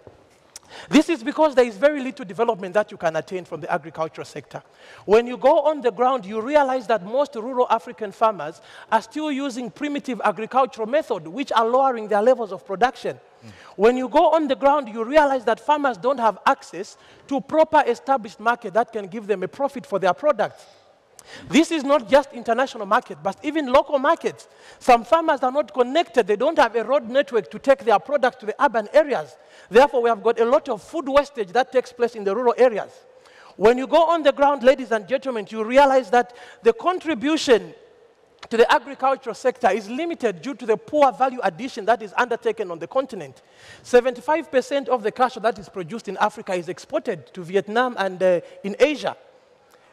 This is because there is very little development that you can attain from the agricultural sector. When you go on the ground, you realize that most rural African farmers are still using primitive agricultural methods, which are lowering their levels of production. When you go on the ground, you realize that farmers don't have access to proper established market that can give them a profit for their products. This is not just international market, but even local markets. Some farmers are not connected. They don't have a road network to take their product to the urban areas. Therefore, we have got a lot of food wastage that takes place in the rural areas. When you go on the ground, ladies and gentlemen, you realize that the contribution to the agricultural sector is limited due to the poor value addition that is undertaken on the continent. 75% of the cashew that is produced in Africa is exported to Vietnam and uh, in Asia.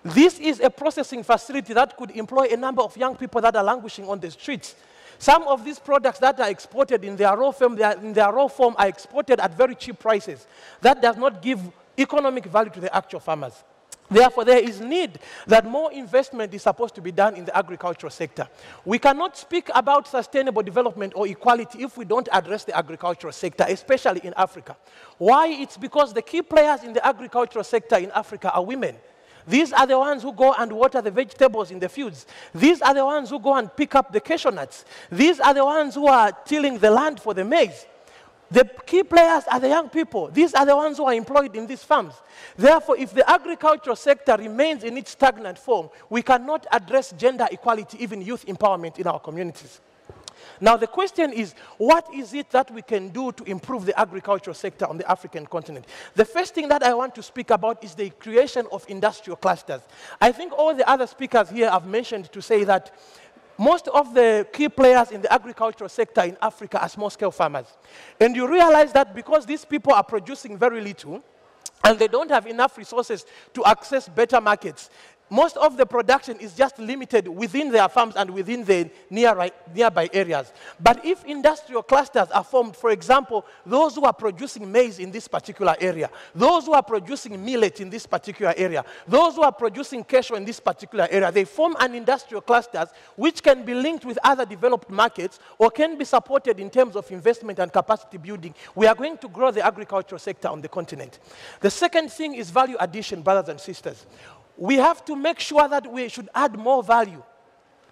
This is a processing facility that could employ a number of young people that are languishing on the streets. Some of these products that are exported in their raw form, are, in their raw form are exported at very cheap prices. That does not give economic value to the actual farmers. Therefore, there is need that more investment is supposed to be done in the agricultural sector. We cannot speak about sustainable development or equality if we don't address the agricultural sector, especially in Africa. Why? It's because the key players in the agricultural sector in Africa are women. These are the ones who go and water the vegetables in the fields. These are the ones who go and pick up the cashew nuts. These are the ones who are tilling the land for the maize. The key players are the young people. These are the ones who are employed in these farms. Therefore, if the agricultural sector remains in its stagnant form, we cannot address gender equality, even youth empowerment in our communities. Now, the question is, what is it that we can do to improve the agricultural sector on the African continent? The first thing that I want to speak about is the creation of industrial clusters. I think all the other speakers here have mentioned to say that most of the key players in the agricultural sector in Africa are small-scale farmers. And you realize that because these people are producing very little, and they don't have enough resources to access better markets, most of the production is just limited within their farms and within the nearby, nearby areas. But if industrial clusters are formed, for example, those who are producing maize in this particular area, those who are producing millet in this particular area, those who are producing cashew in this particular area, they form an industrial clusters which can be linked with other developed markets or can be supported in terms of investment and capacity building. We are going to grow the agricultural sector on the continent. The second thing is value addition, brothers and sisters we have to make sure that we should add more value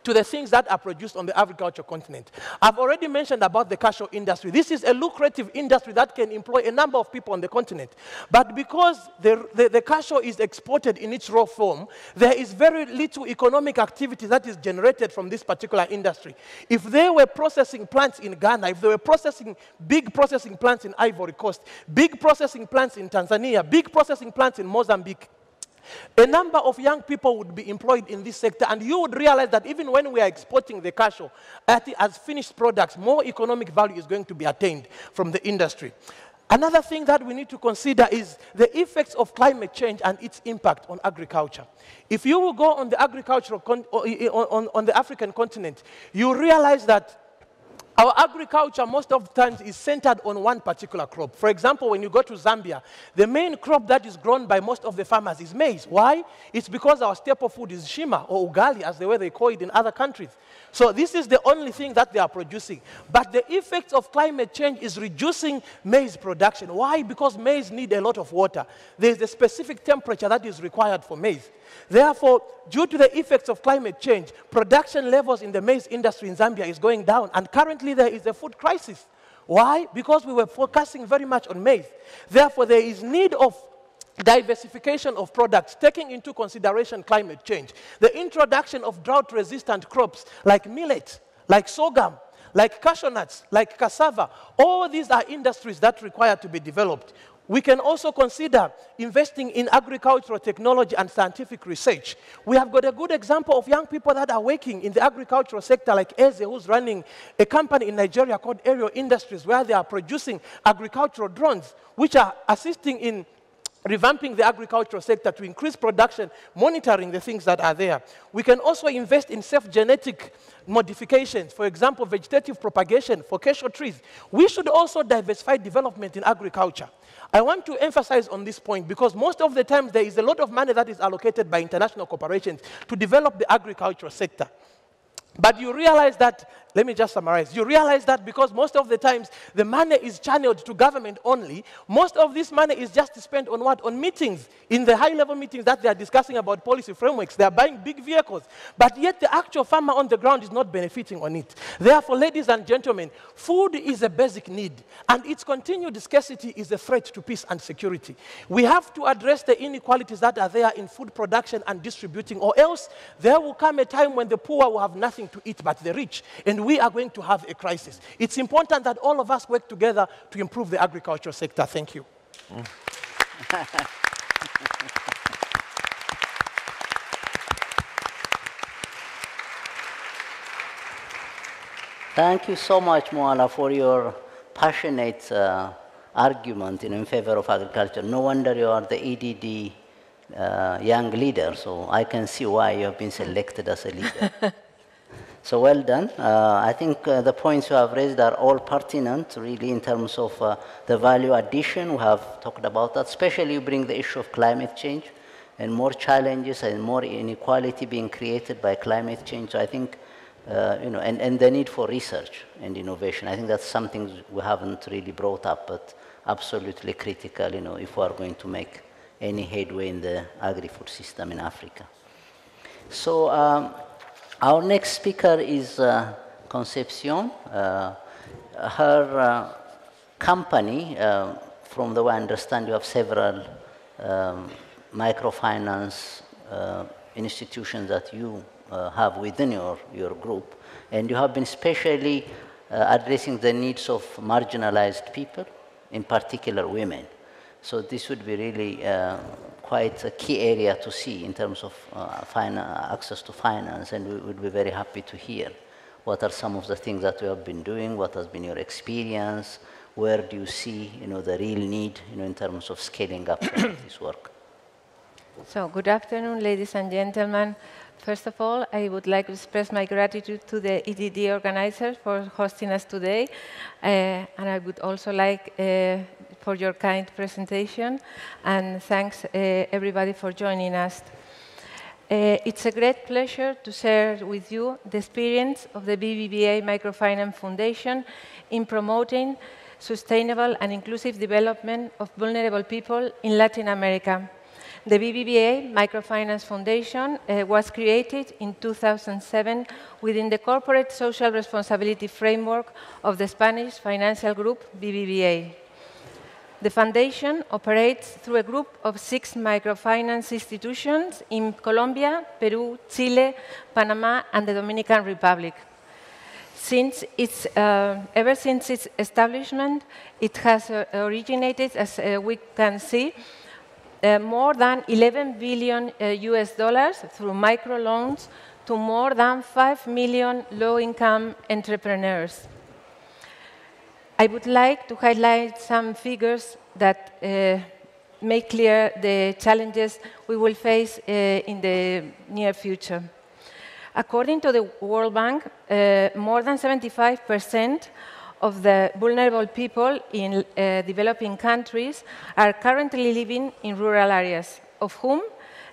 to the things that are produced on the agricultural continent. I've already mentioned about the cashew industry. This is a lucrative industry that can employ a number of people on the continent. But because the, the, the cashew is exported in its raw form, there is very little economic activity that is generated from this particular industry. If there were processing plants in Ghana, if there were processing, big processing plants in Ivory Coast, big processing plants in Tanzania, big processing plants in Mozambique, a number of young people would be employed in this sector, and you would realize that even when we are exporting the cashew as finished products, more economic value is going to be attained from the industry. Another thing that we need to consider is the effects of climate change and its impact on agriculture. If you go on the agricultural on, on the African continent, you realize that our agriculture, most of the times, is centered on one particular crop. For example, when you go to Zambia, the main crop that is grown by most of the farmers is maize. Why? It's because our staple food is nshima or ugali, as the way they call it in other countries. So this is the only thing that they are producing. But the effects of climate change is reducing maize production. Why? Because maize need a lot of water. There is a specific temperature that is required for maize. Therefore, due to the effects of climate change, production levels in the maize industry in Zambia is going down. And currently there is a food crisis. Why? Because we were focusing very much on maize. Therefore, there is need of diversification of products, taking into consideration climate change, the introduction of drought-resistant crops like millet, like sorghum, like cashew nuts, like cassava. All these are industries that require to be developed. We can also consider investing in agricultural technology and scientific research. We have got a good example of young people that are working in the agricultural sector, like Eze, who's running a company in Nigeria called Aerial Industries, where they are producing agricultural drones, which are assisting in revamping the agricultural sector to increase production, monitoring the things that are there. We can also invest in self-genetic modifications, for example, vegetative propagation for cashew trees. We should also diversify development in agriculture. I want to emphasize on this point because most of the times there is a lot of money that is allocated by international corporations to develop the agricultural sector. But you realize that let me just summarize. You realize that because most of the times the money is channeled to government only, most of this money is just spent on what? On meetings, in the high level meetings that they are discussing about policy frameworks. They are buying big vehicles, but yet the actual farmer on the ground is not benefiting on it. Therefore, ladies and gentlemen, food is a basic need, and its continued scarcity is a threat to peace and security. We have to address the inequalities that are there in food production and distributing, or else there will come a time when the poor will have nothing to eat but the rich. And we are going to have a crisis. It's important that all of us work together to improve the agricultural sector. Thank you. Mm. Thank you so much, Moala, for your passionate uh, argument in favor of agriculture. No wonder you are the EDD uh, young leader, so I can see why you have been selected as a leader. So well done. Uh, I think uh, the points you have raised are all pertinent, really, in terms of uh, the value addition. We have talked about that, especially you bring the issue of climate change and more challenges and more inequality being created by climate change. So I think, uh, you know, and, and the need for research and innovation. I think that's something we haven't really brought up, but absolutely critical, you know, if we are going to make any headway in the agri-food system in Africa. So, um, our next speaker is uh, Concepcion. Uh, her uh, company, uh, from the way I understand, you have several um, microfinance uh, institutions that you uh, have within your, your group, and you have been specially addressing the needs of marginalized people, in particular women. So this would be really quite a key area to see in terms of uh, access to finance, and we would be very happy to hear what are some of the things that you have been doing, what has been your experience, where do you see you know, the real need you know, in terms of scaling up this work? So, good afternoon, ladies and gentlemen. First of all, I would like to express my gratitude to the EDD organizers for hosting us today. Uh, and I would also like uh, for your kind presentation. And thanks uh, everybody for joining us. Uh, it's a great pleasure to share with you the experience of the BBVA Microfinance Foundation in promoting sustainable and inclusive development of vulnerable people in Latin America. The BBVA Microfinance Foundation uh, was created in 2007 within the corporate social responsibility framework of the Spanish financial group BBVA. The foundation operates through a group of six microfinance institutions in Colombia, Peru, Chile, Panama, and the Dominican Republic. Since its, uh, ever since its establishment, it has uh, originated, as uh, we can see, uh, more than 11 billion US uh, dollars through microloans to more than 5 million low-income entrepreneurs. I would like to highlight some figures that uh, make clear the challenges we will face uh, in the near future. According to the World Bank, uh, more than 75% of the vulnerable people in uh, developing countries are currently living in rural areas, of whom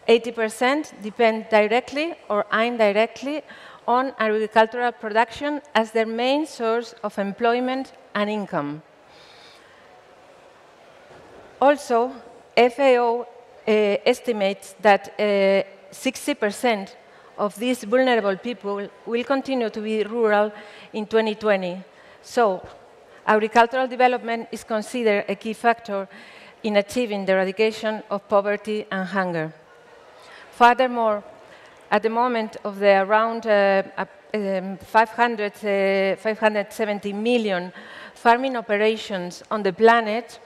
80% depend directly or indirectly on agricultural production as their main source of employment and income. Also, FAO uh, estimates that 60% uh, of these vulnerable people will continue to be rural in 2020. So, agricultural development is considered a key factor in achieving the eradication of poverty and hunger. Furthermore, at the moment of the around uh, um, 500, uh, 570 million farming operations on the planet,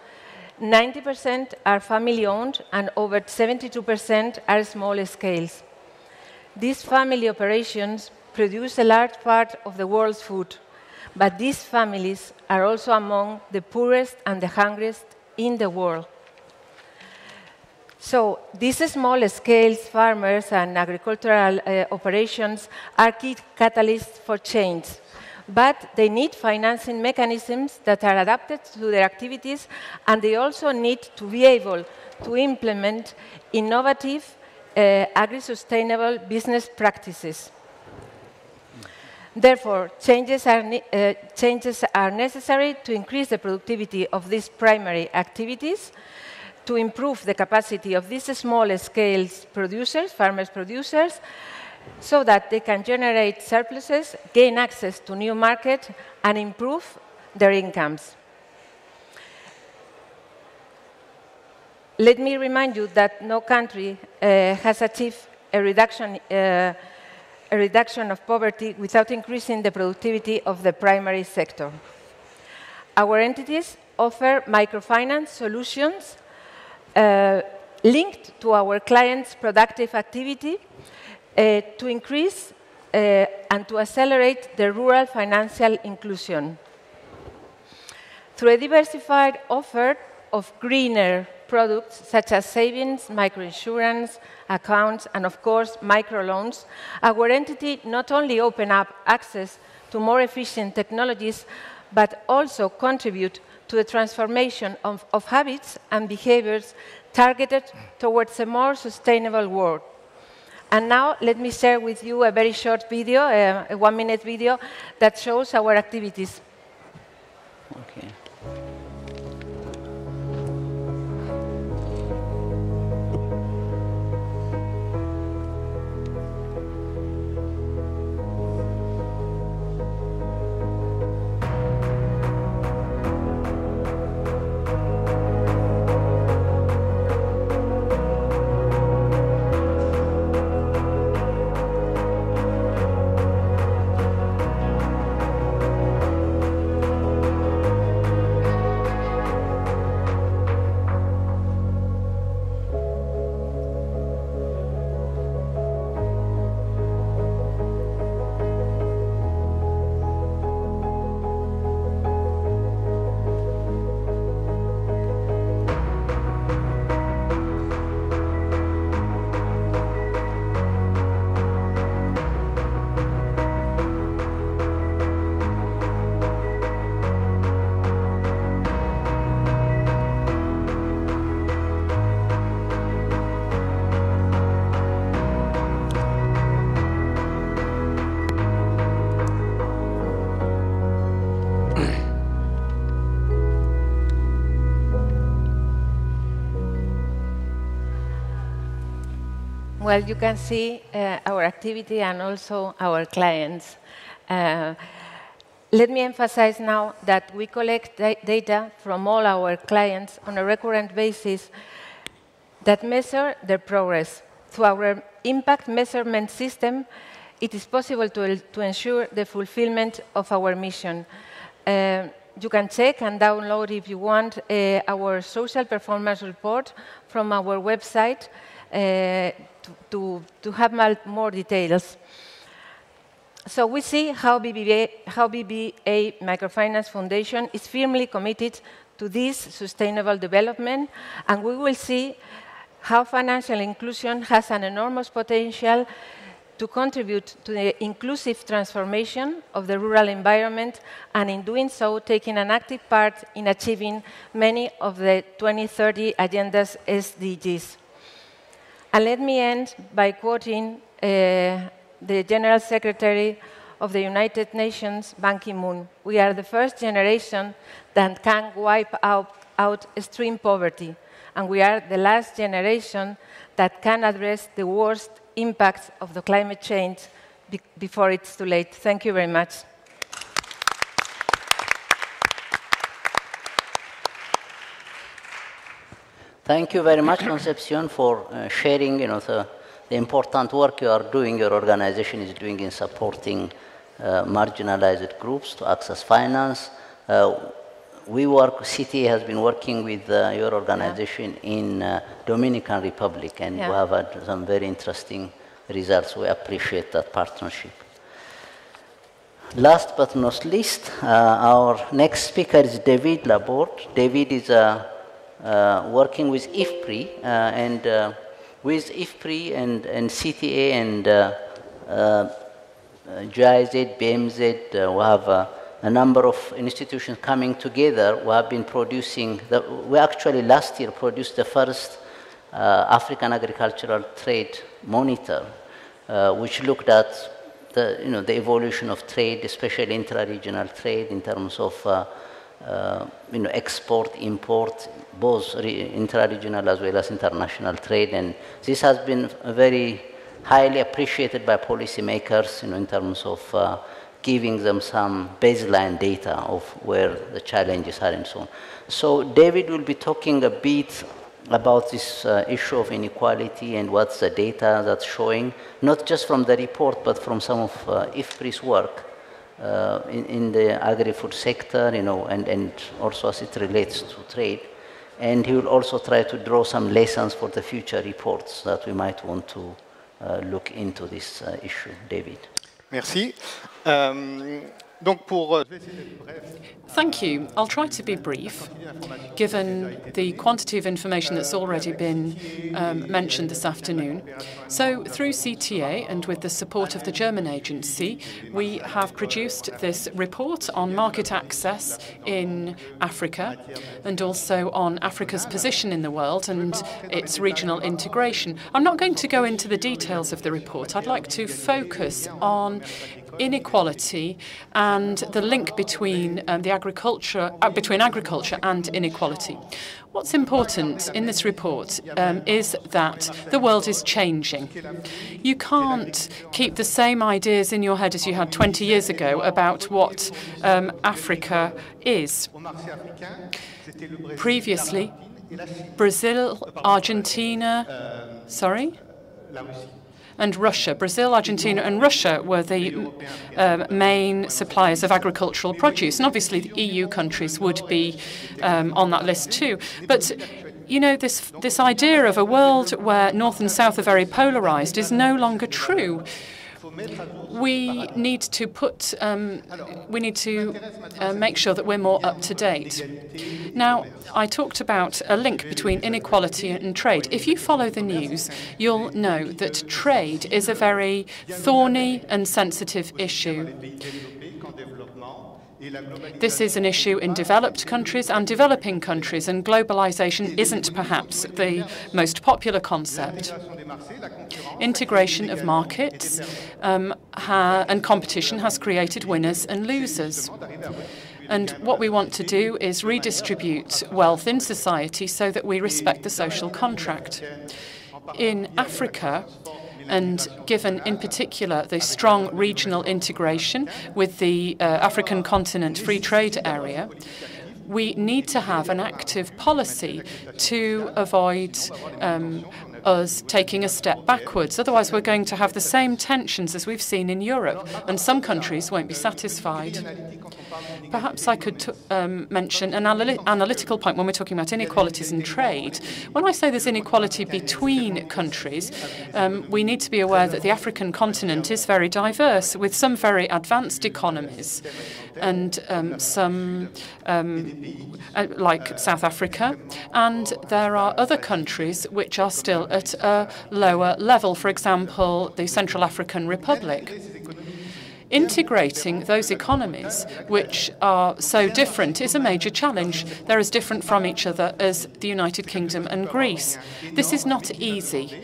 90% are family owned and over 72% are small scales. These family operations produce a large part of the world's food, but these families are also among the poorest and the hungriest in the world. So these small-scale farmers and agricultural uh, operations are key catalysts for change but they need financing mechanisms that are adapted to their activities, and they also need to be able to implement innovative, uh, agri-sustainable business practices. Therefore, changes are, uh, changes are necessary to increase the productivity of these primary activities, to improve the capacity of these small-scale producers, farmers producers, so that they can generate surpluses, gain access to new markets, and improve their incomes. Let me remind you that no country uh, has achieved a reduction, uh, a reduction of poverty without increasing the productivity of the primary sector. Our entities offer microfinance solutions uh, linked to our clients' productive activity to increase uh, and to accelerate the rural financial inclusion. Through a diversified offer of greener products such as savings, microinsurance, accounts, and of course, microloans, our entity not only open up access to more efficient technologies, but also contribute to the transformation of, of habits and behaviors targeted towards a more sustainable world. And now let me share with you a very short video, a one-minute video, that shows our activities. Okay. Well, you can see uh, our activity and also our clients. Uh, let me emphasize now that we collect da data from all our clients on a recurrent basis that measure their progress. Through our impact measurement system, it is possible to, to ensure the fulfillment of our mission. Uh, you can check and download, if you want, uh, our social performance report from our website uh, to, to, have more details. So we see how BBVA, how BBVA Microfinance Foundation is firmly committed to this sustainable development, and we will see how financial inclusion has an enormous potential to contribute to the inclusive transformation of the rural environment, and in doing so, taking an active part in achieving many of the 2030 Agenda's SDGs. And let me end by quoting uh, the General Secretary of the United Nations, Ban Ki-moon. We are the first generation that can wipe out, out extreme poverty, and we are the last generation that can address the worst impacts of the climate change be before it's too late. Thank you very much. Thank you very much, Concepcion, for uh, sharing you know, the, the, important work you are doing, your organization is doing in supporting uh, marginalized groups to access finance. Uh, we work, CTA has been working with uh, your organization yeah. in uh, Dominican Republic, and yeah. we have had some very interesting results. We appreciate that partnership. Last but not least, uh, our next speaker is David Laborde. David is uh, working with IFPRI, uh, and uh, with IFPRI and, and CTA and uh, GIZ, BMZ, we have a number of institutions coming together. We have been producing, the, we actually last year produced the first uh, African agricultural trade monitor, uh, which looked at the, you know, the evolution of trade, especially intra-regional trade in terms of uh, uh you know, export, import, both intra-regional as well as international trade. And this has been very highly appreciated by policymakers you know, in terms of uh, giving them some baseline data of where the challenges are and so on. So David will be talking a bit about this uh, issue of inequality and what's the data that's showing, not just from the report, but from some of uh, IFPRI's work uh, in, in, the agri-food sector, you know, and, and also as it relates to trade. And he will also try to draw some lessons for the future reports that we might want to uh, look into this uh, issue. David. Merci. Pour, Thank you. I'll try to be brief, given the quantity of information that's already been um, mentioned this afternoon. So, through CTA and with the support of the German agency, we have produced this report on market access in Africa and also on Africa's position in the world and its regional integration. I'm not going to go into the details of the report. I'd like to focus on inequality and the link between um, the agriculture uh, between agriculture and inequality. What's important in this report um, is that the world is changing. You can't keep the same ideas in your head as you had 20 years ago about what um, Africa is. Previously, Brazil, Argentina, sorry? And Russia. Brazil, Argentina, and Russia were the uh, main suppliers of agricultural produce. And obviously, the EU countries would be um, on that list too. But you know, this, this idea of a world where North and South are very polarized is no longer true we need to put, um, we need to uh, make sure that we're more up to date. Now, I talked about a link between inequality and trade. If you follow the news, you'll know that trade is a very thorny and sensitive issue. This is an issue in developed countries and developing countries, and globalization isn't perhaps the most popular concept. Integration of markets um, and competition has created winners and losers. And what we want to do is redistribute wealth in society so that we respect the social contract. In Africa, And given, in particular, the strong regional integration with the uh, African continent free trade area, we need to have an active policy to avoid um, us taking a step backwards. Otherwise, we're going to have the same tensions as we've seen in Europe, and some countries won't be satisfied. Perhaps I could um, mention an analytical point when we're talking about inequalities in trade. When I say there's inequality between countries, um, we need to be aware that the African continent is very diverse, with some very advanced economies and um, some um, uh, like South Africa, and there are other countries which are still at a lower level. For example, the Central African Republic. Integrating those economies, which are so different, is a major challenge. They're as different from each other as the United Kingdom and Greece. This is not easy.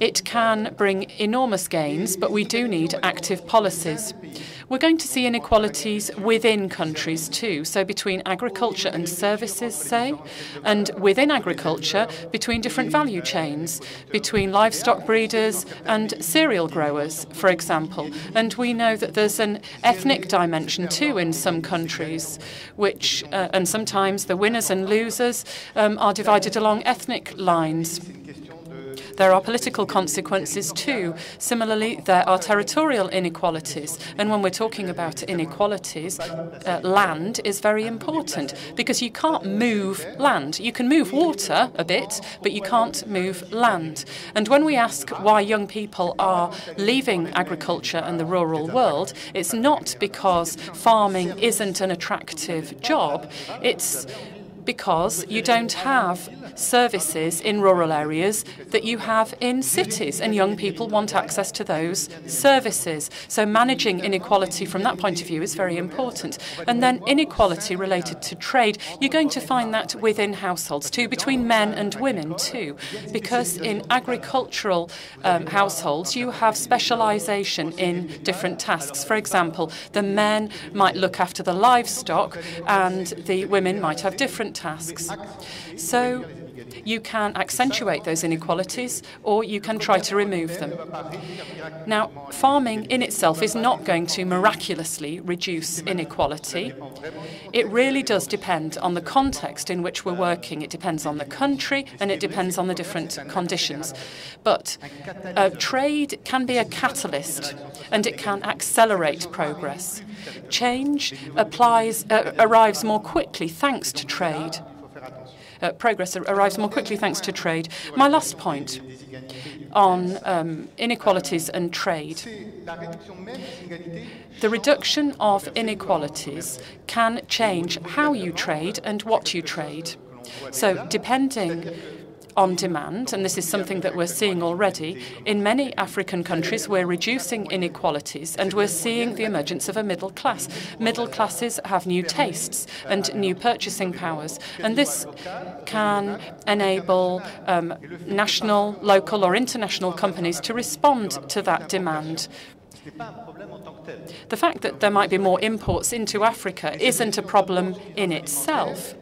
It can bring enormous gains, but we do need active policies. We're going to see inequalities within countries too, so between agriculture and services, say, and within agriculture, between different value chains, between livestock breeders and cereal growers, for example. And we know that there's an ethnic dimension too in some countries, which, uh, and sometimes the winners and losers um, are divided along ethnic lines. There are political consequences too. Similarly, there are territorial inequalities. And when we're talking about inequalities, uh, land is very important because you can't move land. You can move water a bit, but you can't move land. And when we ask why young people are leaving agriculture and the rural world, it's not because farming isn't an attractive job. It's because you don't have services in rural areas that you have in cities, and young people want access to those services. So managing inequality from that point of view is very important. And then inequality related to trade, you're going to find that within households too, between men and women too, because in agricultural um, households you have specialization in different tasks. For example, the men might look after the livestock and the women might have different tasks. So you can accentuate those inequalities or you can try to remove them. Now, farming in itself is not going to miraculously reduce inequality. It really does depend on the context in which we're working. It depends on the country and it depends on the different conditions. But uh, trade can be a catalyst and it can accelerate progress. Change applies, uh, arrives more quickly thanks to trade uh, progress arrives more quickly thanks to trade. My last point on um, inequalities and trade. The reduction of inequalities can change how you trade and what you trade. So depending on demand, and this is something that we're seeing already. In many African countries, we're reducing inequalities and we're seeing the emergence of a middle class. Middle classes have new tastes and new purchasing powers, and this can enable um, national, local, or international companies to respond to that demand. The fact that there might be more imports into Africa isn't a problem in itself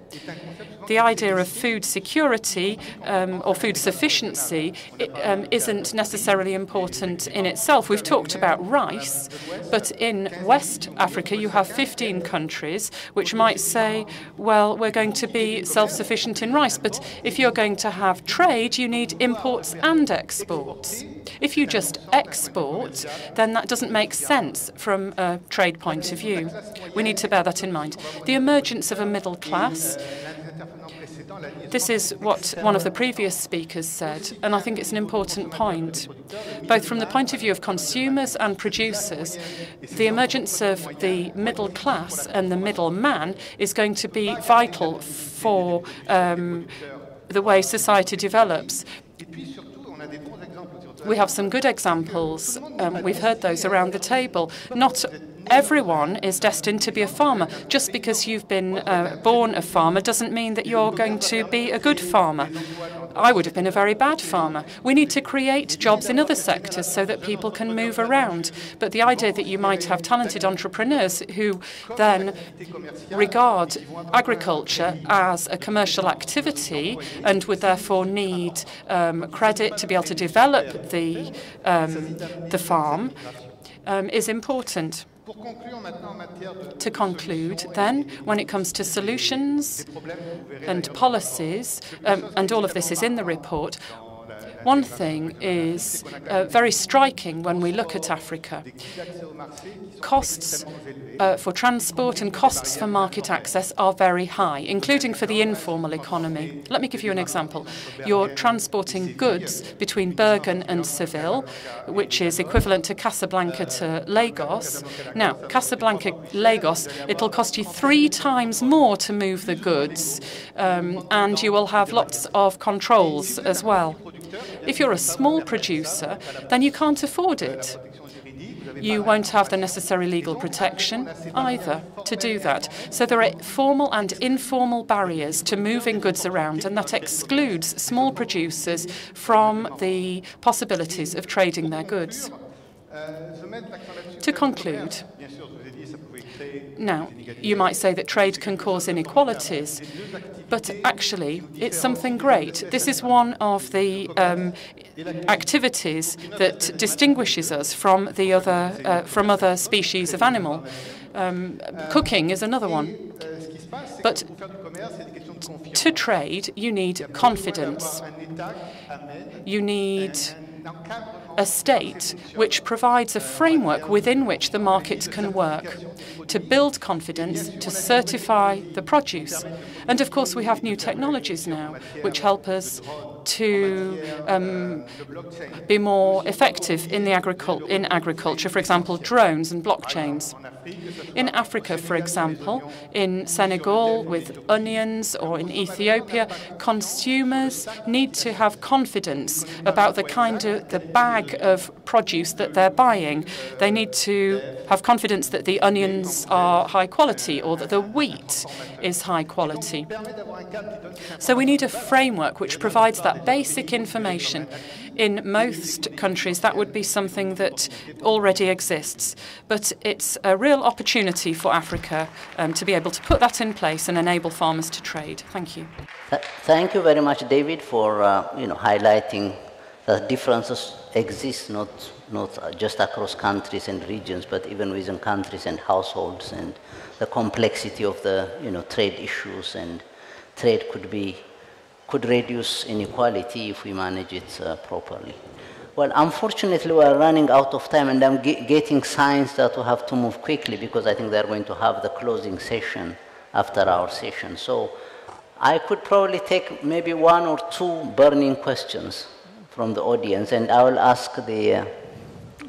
the idea of food security um, or food sufficiency it, um, isn't necessarily important in itself. We've talked about rice, but in West Africa you have 15 countries which might say, well, we're going to be self-sufficient in rice, but if you're going to have trade, you need imports and exports. If you just export, then that doesn't make sense from a trade point of view. We need to bear that in mind. The emergence of a middle class this is what one of the previous speakers said, and I think it's an important point. Both from the point of view of consumers and producers, the emergence of the middle class and the middle man is going to be vital for um, the way society develops. We have some good examples. Um, we've heard those around the table. Not everyone is destined to be a farmer. Just because you've been uh, born a farmer doesn't mean that you're going to be a good farmer. I would have been a very bad farmer. We need to create jobs in other sectors so that people can move around. But the idea that you might have talented entrepreneurs who then regard agriculture as a commercial activity and would therefore need um, credit to be able to develop the, um, the farm um, is important. To conclude, then, when it comes to solutions and policies, um, and all of this is in the report, one thing is uh, very striking when we look at Africa. Costs uh, for transport and costs for market access are very high, including for the informal economy. Let me give you an example. You're transporting goods between Bergen and Seville, which is equivalent to Casablanca to Lagos. Now, Casablanca, Lagos, it'll cost you three times more to move the goods, um, and you will have lots of controls as well. If you're a small producer, then you can't afford it. You won't have the necessary legal protection either to do that. So there are formal and informal barriers to moving goods around, and that excludes small producers from the possibilities of trading their goods. To conclude, now, you might say that trade can cause inequalities, but actually, it's something great. This is one of the um, activities that distinguishes us from the other uh, from other species of animal. Um, cooking is another one. But to trade, you need confidence. You need a state which provides a framework within which the market can work to build confidence, to certify the produce. And of course, we have new technologies now which help us to um, be more effective in, the agricul in agriculture, for example, drones and blockchains. In Africa, for example, in Senegal with onions or in Ethiopia, consumers need to have confidence about the kind of the bag of produce that they're buying. They need to have confidence that the onions are high quality or that the wheat is high quality. So we need a framework which provides that basic information. In most countries, that would be something that already exists. But it's a real opportunity for Africa um, to be able to put that in place and enable farmers to trade. Thank you. Th thank you very much, David, for uh, you know, highlighting that differences exist not, not just across countries and regions, but even within countries and households and the complexity of the you know, trade issues and trade could be could reduce inequality if we manage it uh, properly. Well, unfortunately, we are running out of time, and I'm ge getting signs that we have to move quickly because I think they're going to have the closing session after our session. So I could probably take maybe one or two burning questions from the audience, and I will ask the uh,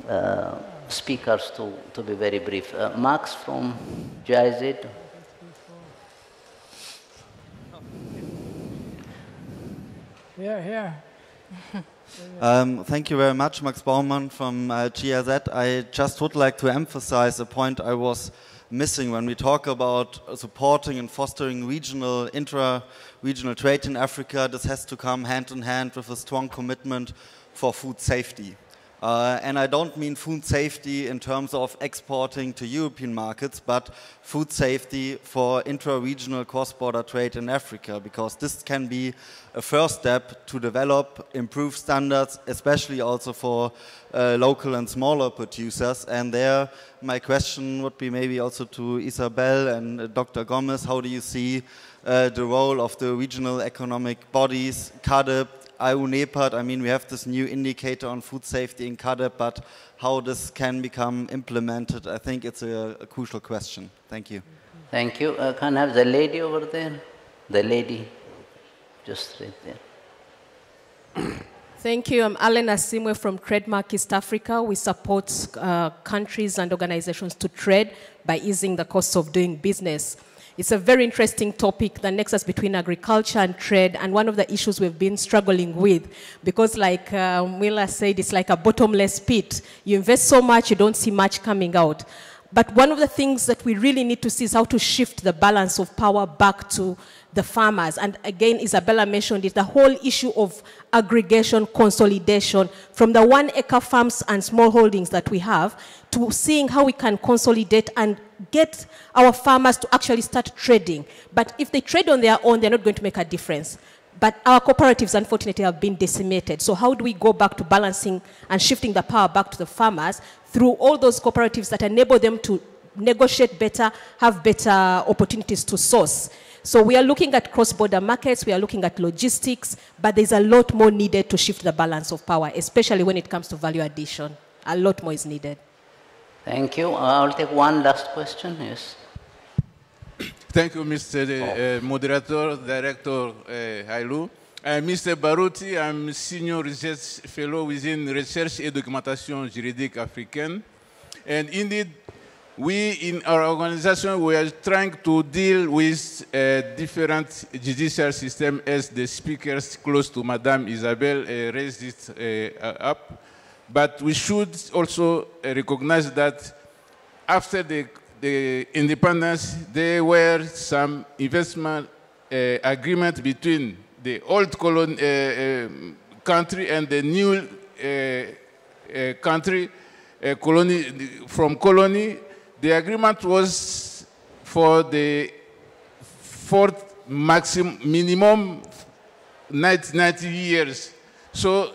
uh, speakers to, to be very brief. Uh, Max from GIZ. Yeah. Um, thank you very much, Max Baumann from uh, GIZ. I just would like to emphasize a point I was missing when we talk about supporting and fostering regional, intra-regional trade in Africa. This has to come hand in hand with a strong commitment for food safety. Uh, and I don't mean food safety in terms of exporting to European markets, but food safety for intra-regional cross-border trade in Africa, because this can be a first step to develop improved standards, especially also for uh, local and smaller producers. And there, my question would be maybe also to Isabelle and uh, Dr. Gomes, how do you see uh, the role of the regional economic bodies, CAADP, AU-NEPAD, I mean, we have this new indicator on food safety in CAADP, but how this can become implemented, I think it's a, a crucial question. Thank you. Thank you. Uh, can I have the lady over there? The lady, just right there. Thank you. I'm Alan Asimwe from Trademark East Africa. We support uh, countries and organizations to trade by easing the cost of doing business. It's a very interesting topic, the nexus between agriculture and trade, and one of the issues we've been struggling with. Because, like uh, Miller said, it's like a bottomless pit. You invest so much, you don't see much coming out. But one of the things that we really need to see is how to shift the balance of power back to the farmers. And again, Isabella mentioned it, the whole issue of aggregation, consolidation, from the one acre farms and small holdings that we have to seeing how we can consolidate and get our farmers to actually start trading. But if they trade on their own, they're not going to make a difference. But our cooperatives, unfortunately, have been decimated. So how do we go back to balancing and shifting the power back to the farmers through all those cooperatives that enable them to negotiate better, have better opportunities to source? So we are looking at cross-border markets, we are looking at logistics, but there's a lot more needed to shift the balance of power, especially when it comes to value addition. A lot more is needed. Thank you. I'll take one last question. Yes. Thank you, Mr. Uh, Moderator, Director uh, Hailu. Uh, Mr. Barouti, I'm Senior Research Fellow within Research and Documentation Juridique Africaine. And indeed, we in our organization, we are trying to deal with uh, different judicial systems as the speakers close to Madame Isabelle uh, raised it uh, up. But we should also recognize that after the the independence, there were some investment uh, agreement between the old colon, uh, uh, country and the new uh, uh, country, uh, colony, from colony. The agreement was for the fourth maximum minimum 90, 90 years. So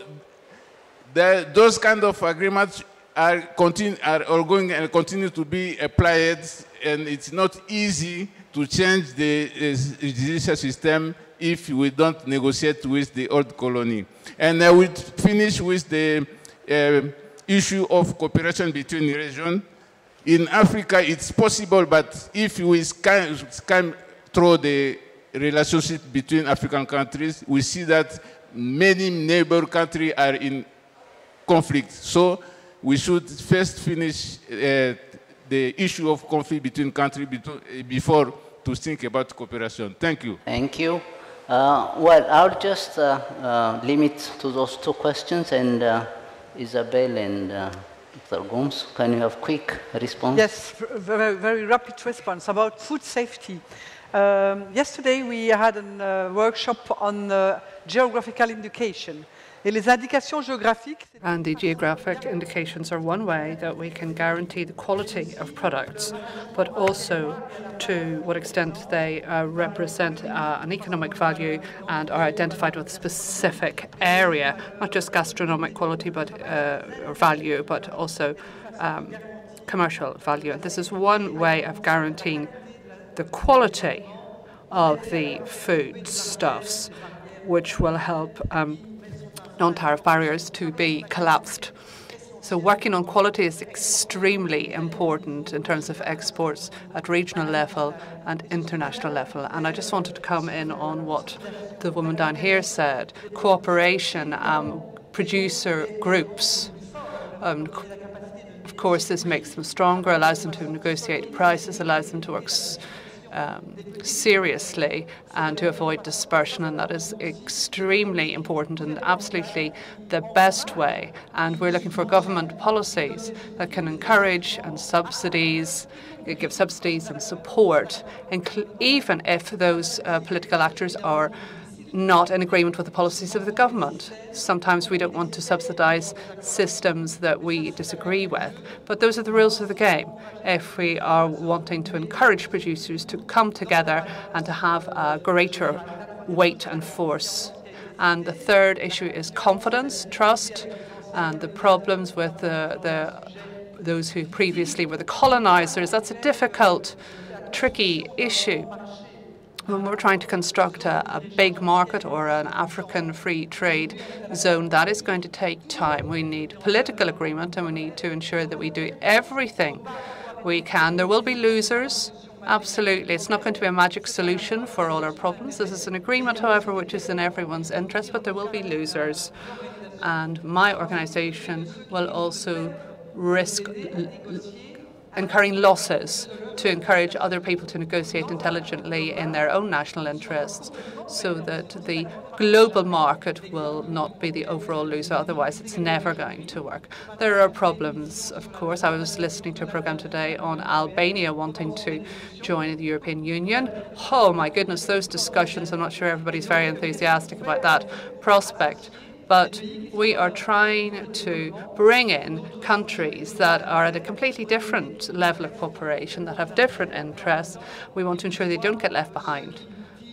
the, those kind of agreements are, continue, are going and continue to be applied, and it's not easy to change the uh, judicial system if we don't negotiate with the old colony. And I will finish with the uh, issue of cooperation between regions. In Africa, it's possible, but if we scan, scan through the relationship between African countries, we see that many neighbor countries are in conflict. So we should first finish uh, the issue of conflict between countries before to think about cooperation. Thank you. Thank you. Uh, well, I'll just uh, uh limit to those two questions, and uh, Isabelle and uh, Dr. Gomes, can you have quick response? Yes, very, very rapid response about food safety. Um, yesterday we had a workshop on geographical indication. And the geographic indications are one way that we can guarantee the quality of products, but also to what extent they uh, represent uh, an economic value and are identified with a specific area, not just gastronomic quality but uh, value, but also um, commercial value. And this is one way of guaranteeing the quality of the foodstuffs, which will help um, non-tariff barriers to be collapsed. So working on quality is extremely important in terms of exports at regional level and international level. And I just wanted to come in on what the woman down here said. Cooperation, um, producer groups. Um, of course, this makes them stronger, allows them to negotiate prices, allows them to work um, seriously and to avoid dispersion, and that is extremely important and absolutely the best way. And we're looking for government policies that can encourage and subsidies, give subsidies and support, even if those uh, political actors are not in agreement with the policies of the government. Sometimes we don't want to subsidise systems that we disagree with, but those are the rules of the game. If we are wanting to encourage producers to come together and to have a greater weight and force. And the third issue is confidence, trust, and the problems with the, the those who previously were the colonizers. That's a difficult, tricky issue when we're trying to construct a, a, big market or an African free trade zone, that is going to take time. We need political agreement and we need to ensure that we do everything we can. There will be losers. Absolutely. It's not going to be a magic solution for all our problems. This is an agreement, however, which is in everyone's interest, but there will be losers. And my organization will also risk incurring losses to encourage other people to negotiate intelligently in their own national interests so that the global market will not be the overall loser. Otherwise, it's never going to work. There are problems, of course. I was listening to a program today on Albania wanting to join the European Union. Oh, my goodness, those discussions, I'm not sure everybody's very enthusiastic about that prospect but we are trying to bring in countries that are at a completely different level of cooperation, that have different interests. We want to ensure they don't get left behind,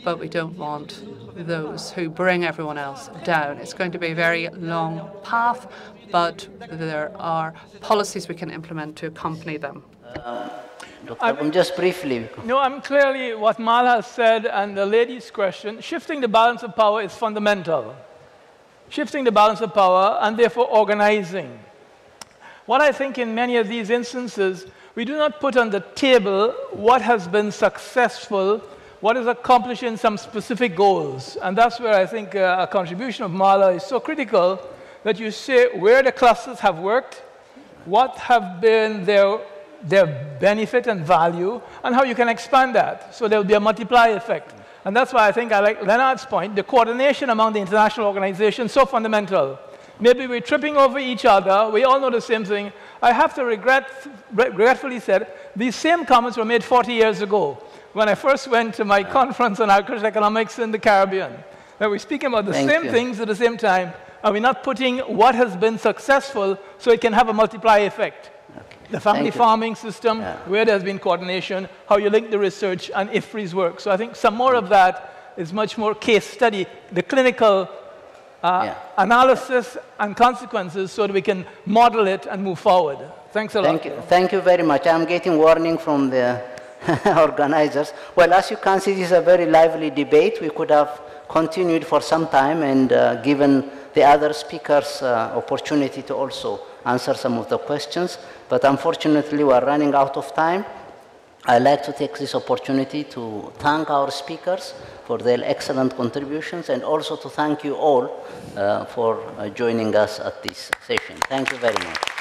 but we don't want those who bring everyone else down. It's going to be a very long path, but there are policies we can implement to accompany them. Uh, I'm just briefly. No, I'm clearly what Mala has said and the lady's question. Shifting the balance of power is fundamental shifting the balance of power, and therefore organizing. What I think in many of these instances, we do not put on the table what has been successful, what is accomplishing some specific goals. And that's where I think uh, a contribution of Marla is so critical that you say where the clusters have worked, what have been their, their benefit and value, and how you can expand that. So there will be a multiplier effect. And that's why I think I like Leonard's point, the coordination among the international organizations so fundamental. Maybe we're tripping over each other. We all know the same thing. I have to regret, regretfully said, these same comments were made 40 years ago when I first went to my conference on agricultural economics in the Caribbean. That we're speaking about the Thank same you. things at the same time, and we're not putting what has been successful so it can have a multiplier effect the family farming system, yeah. where there's been coordination, how you link the research, and IFPRI's work. So I think some more of that is much more case study, the clinical uh, yeah. analysis and consequences so that we can model it and move forward. Thanks a lot. Thank you, Thank you very much. I'm getting warning from the organizers. Well, as you can see, this is a very lively debate. We could have continued for some time and uh, given the other speakers uh, opportunity to also answer some of the questions. But unfortunately, we are running out of time. I'd like to take this opportunity to thank our speakers for their excellent contributions and also to thank you all uh, for uh, joining us at this session. Thank you very much.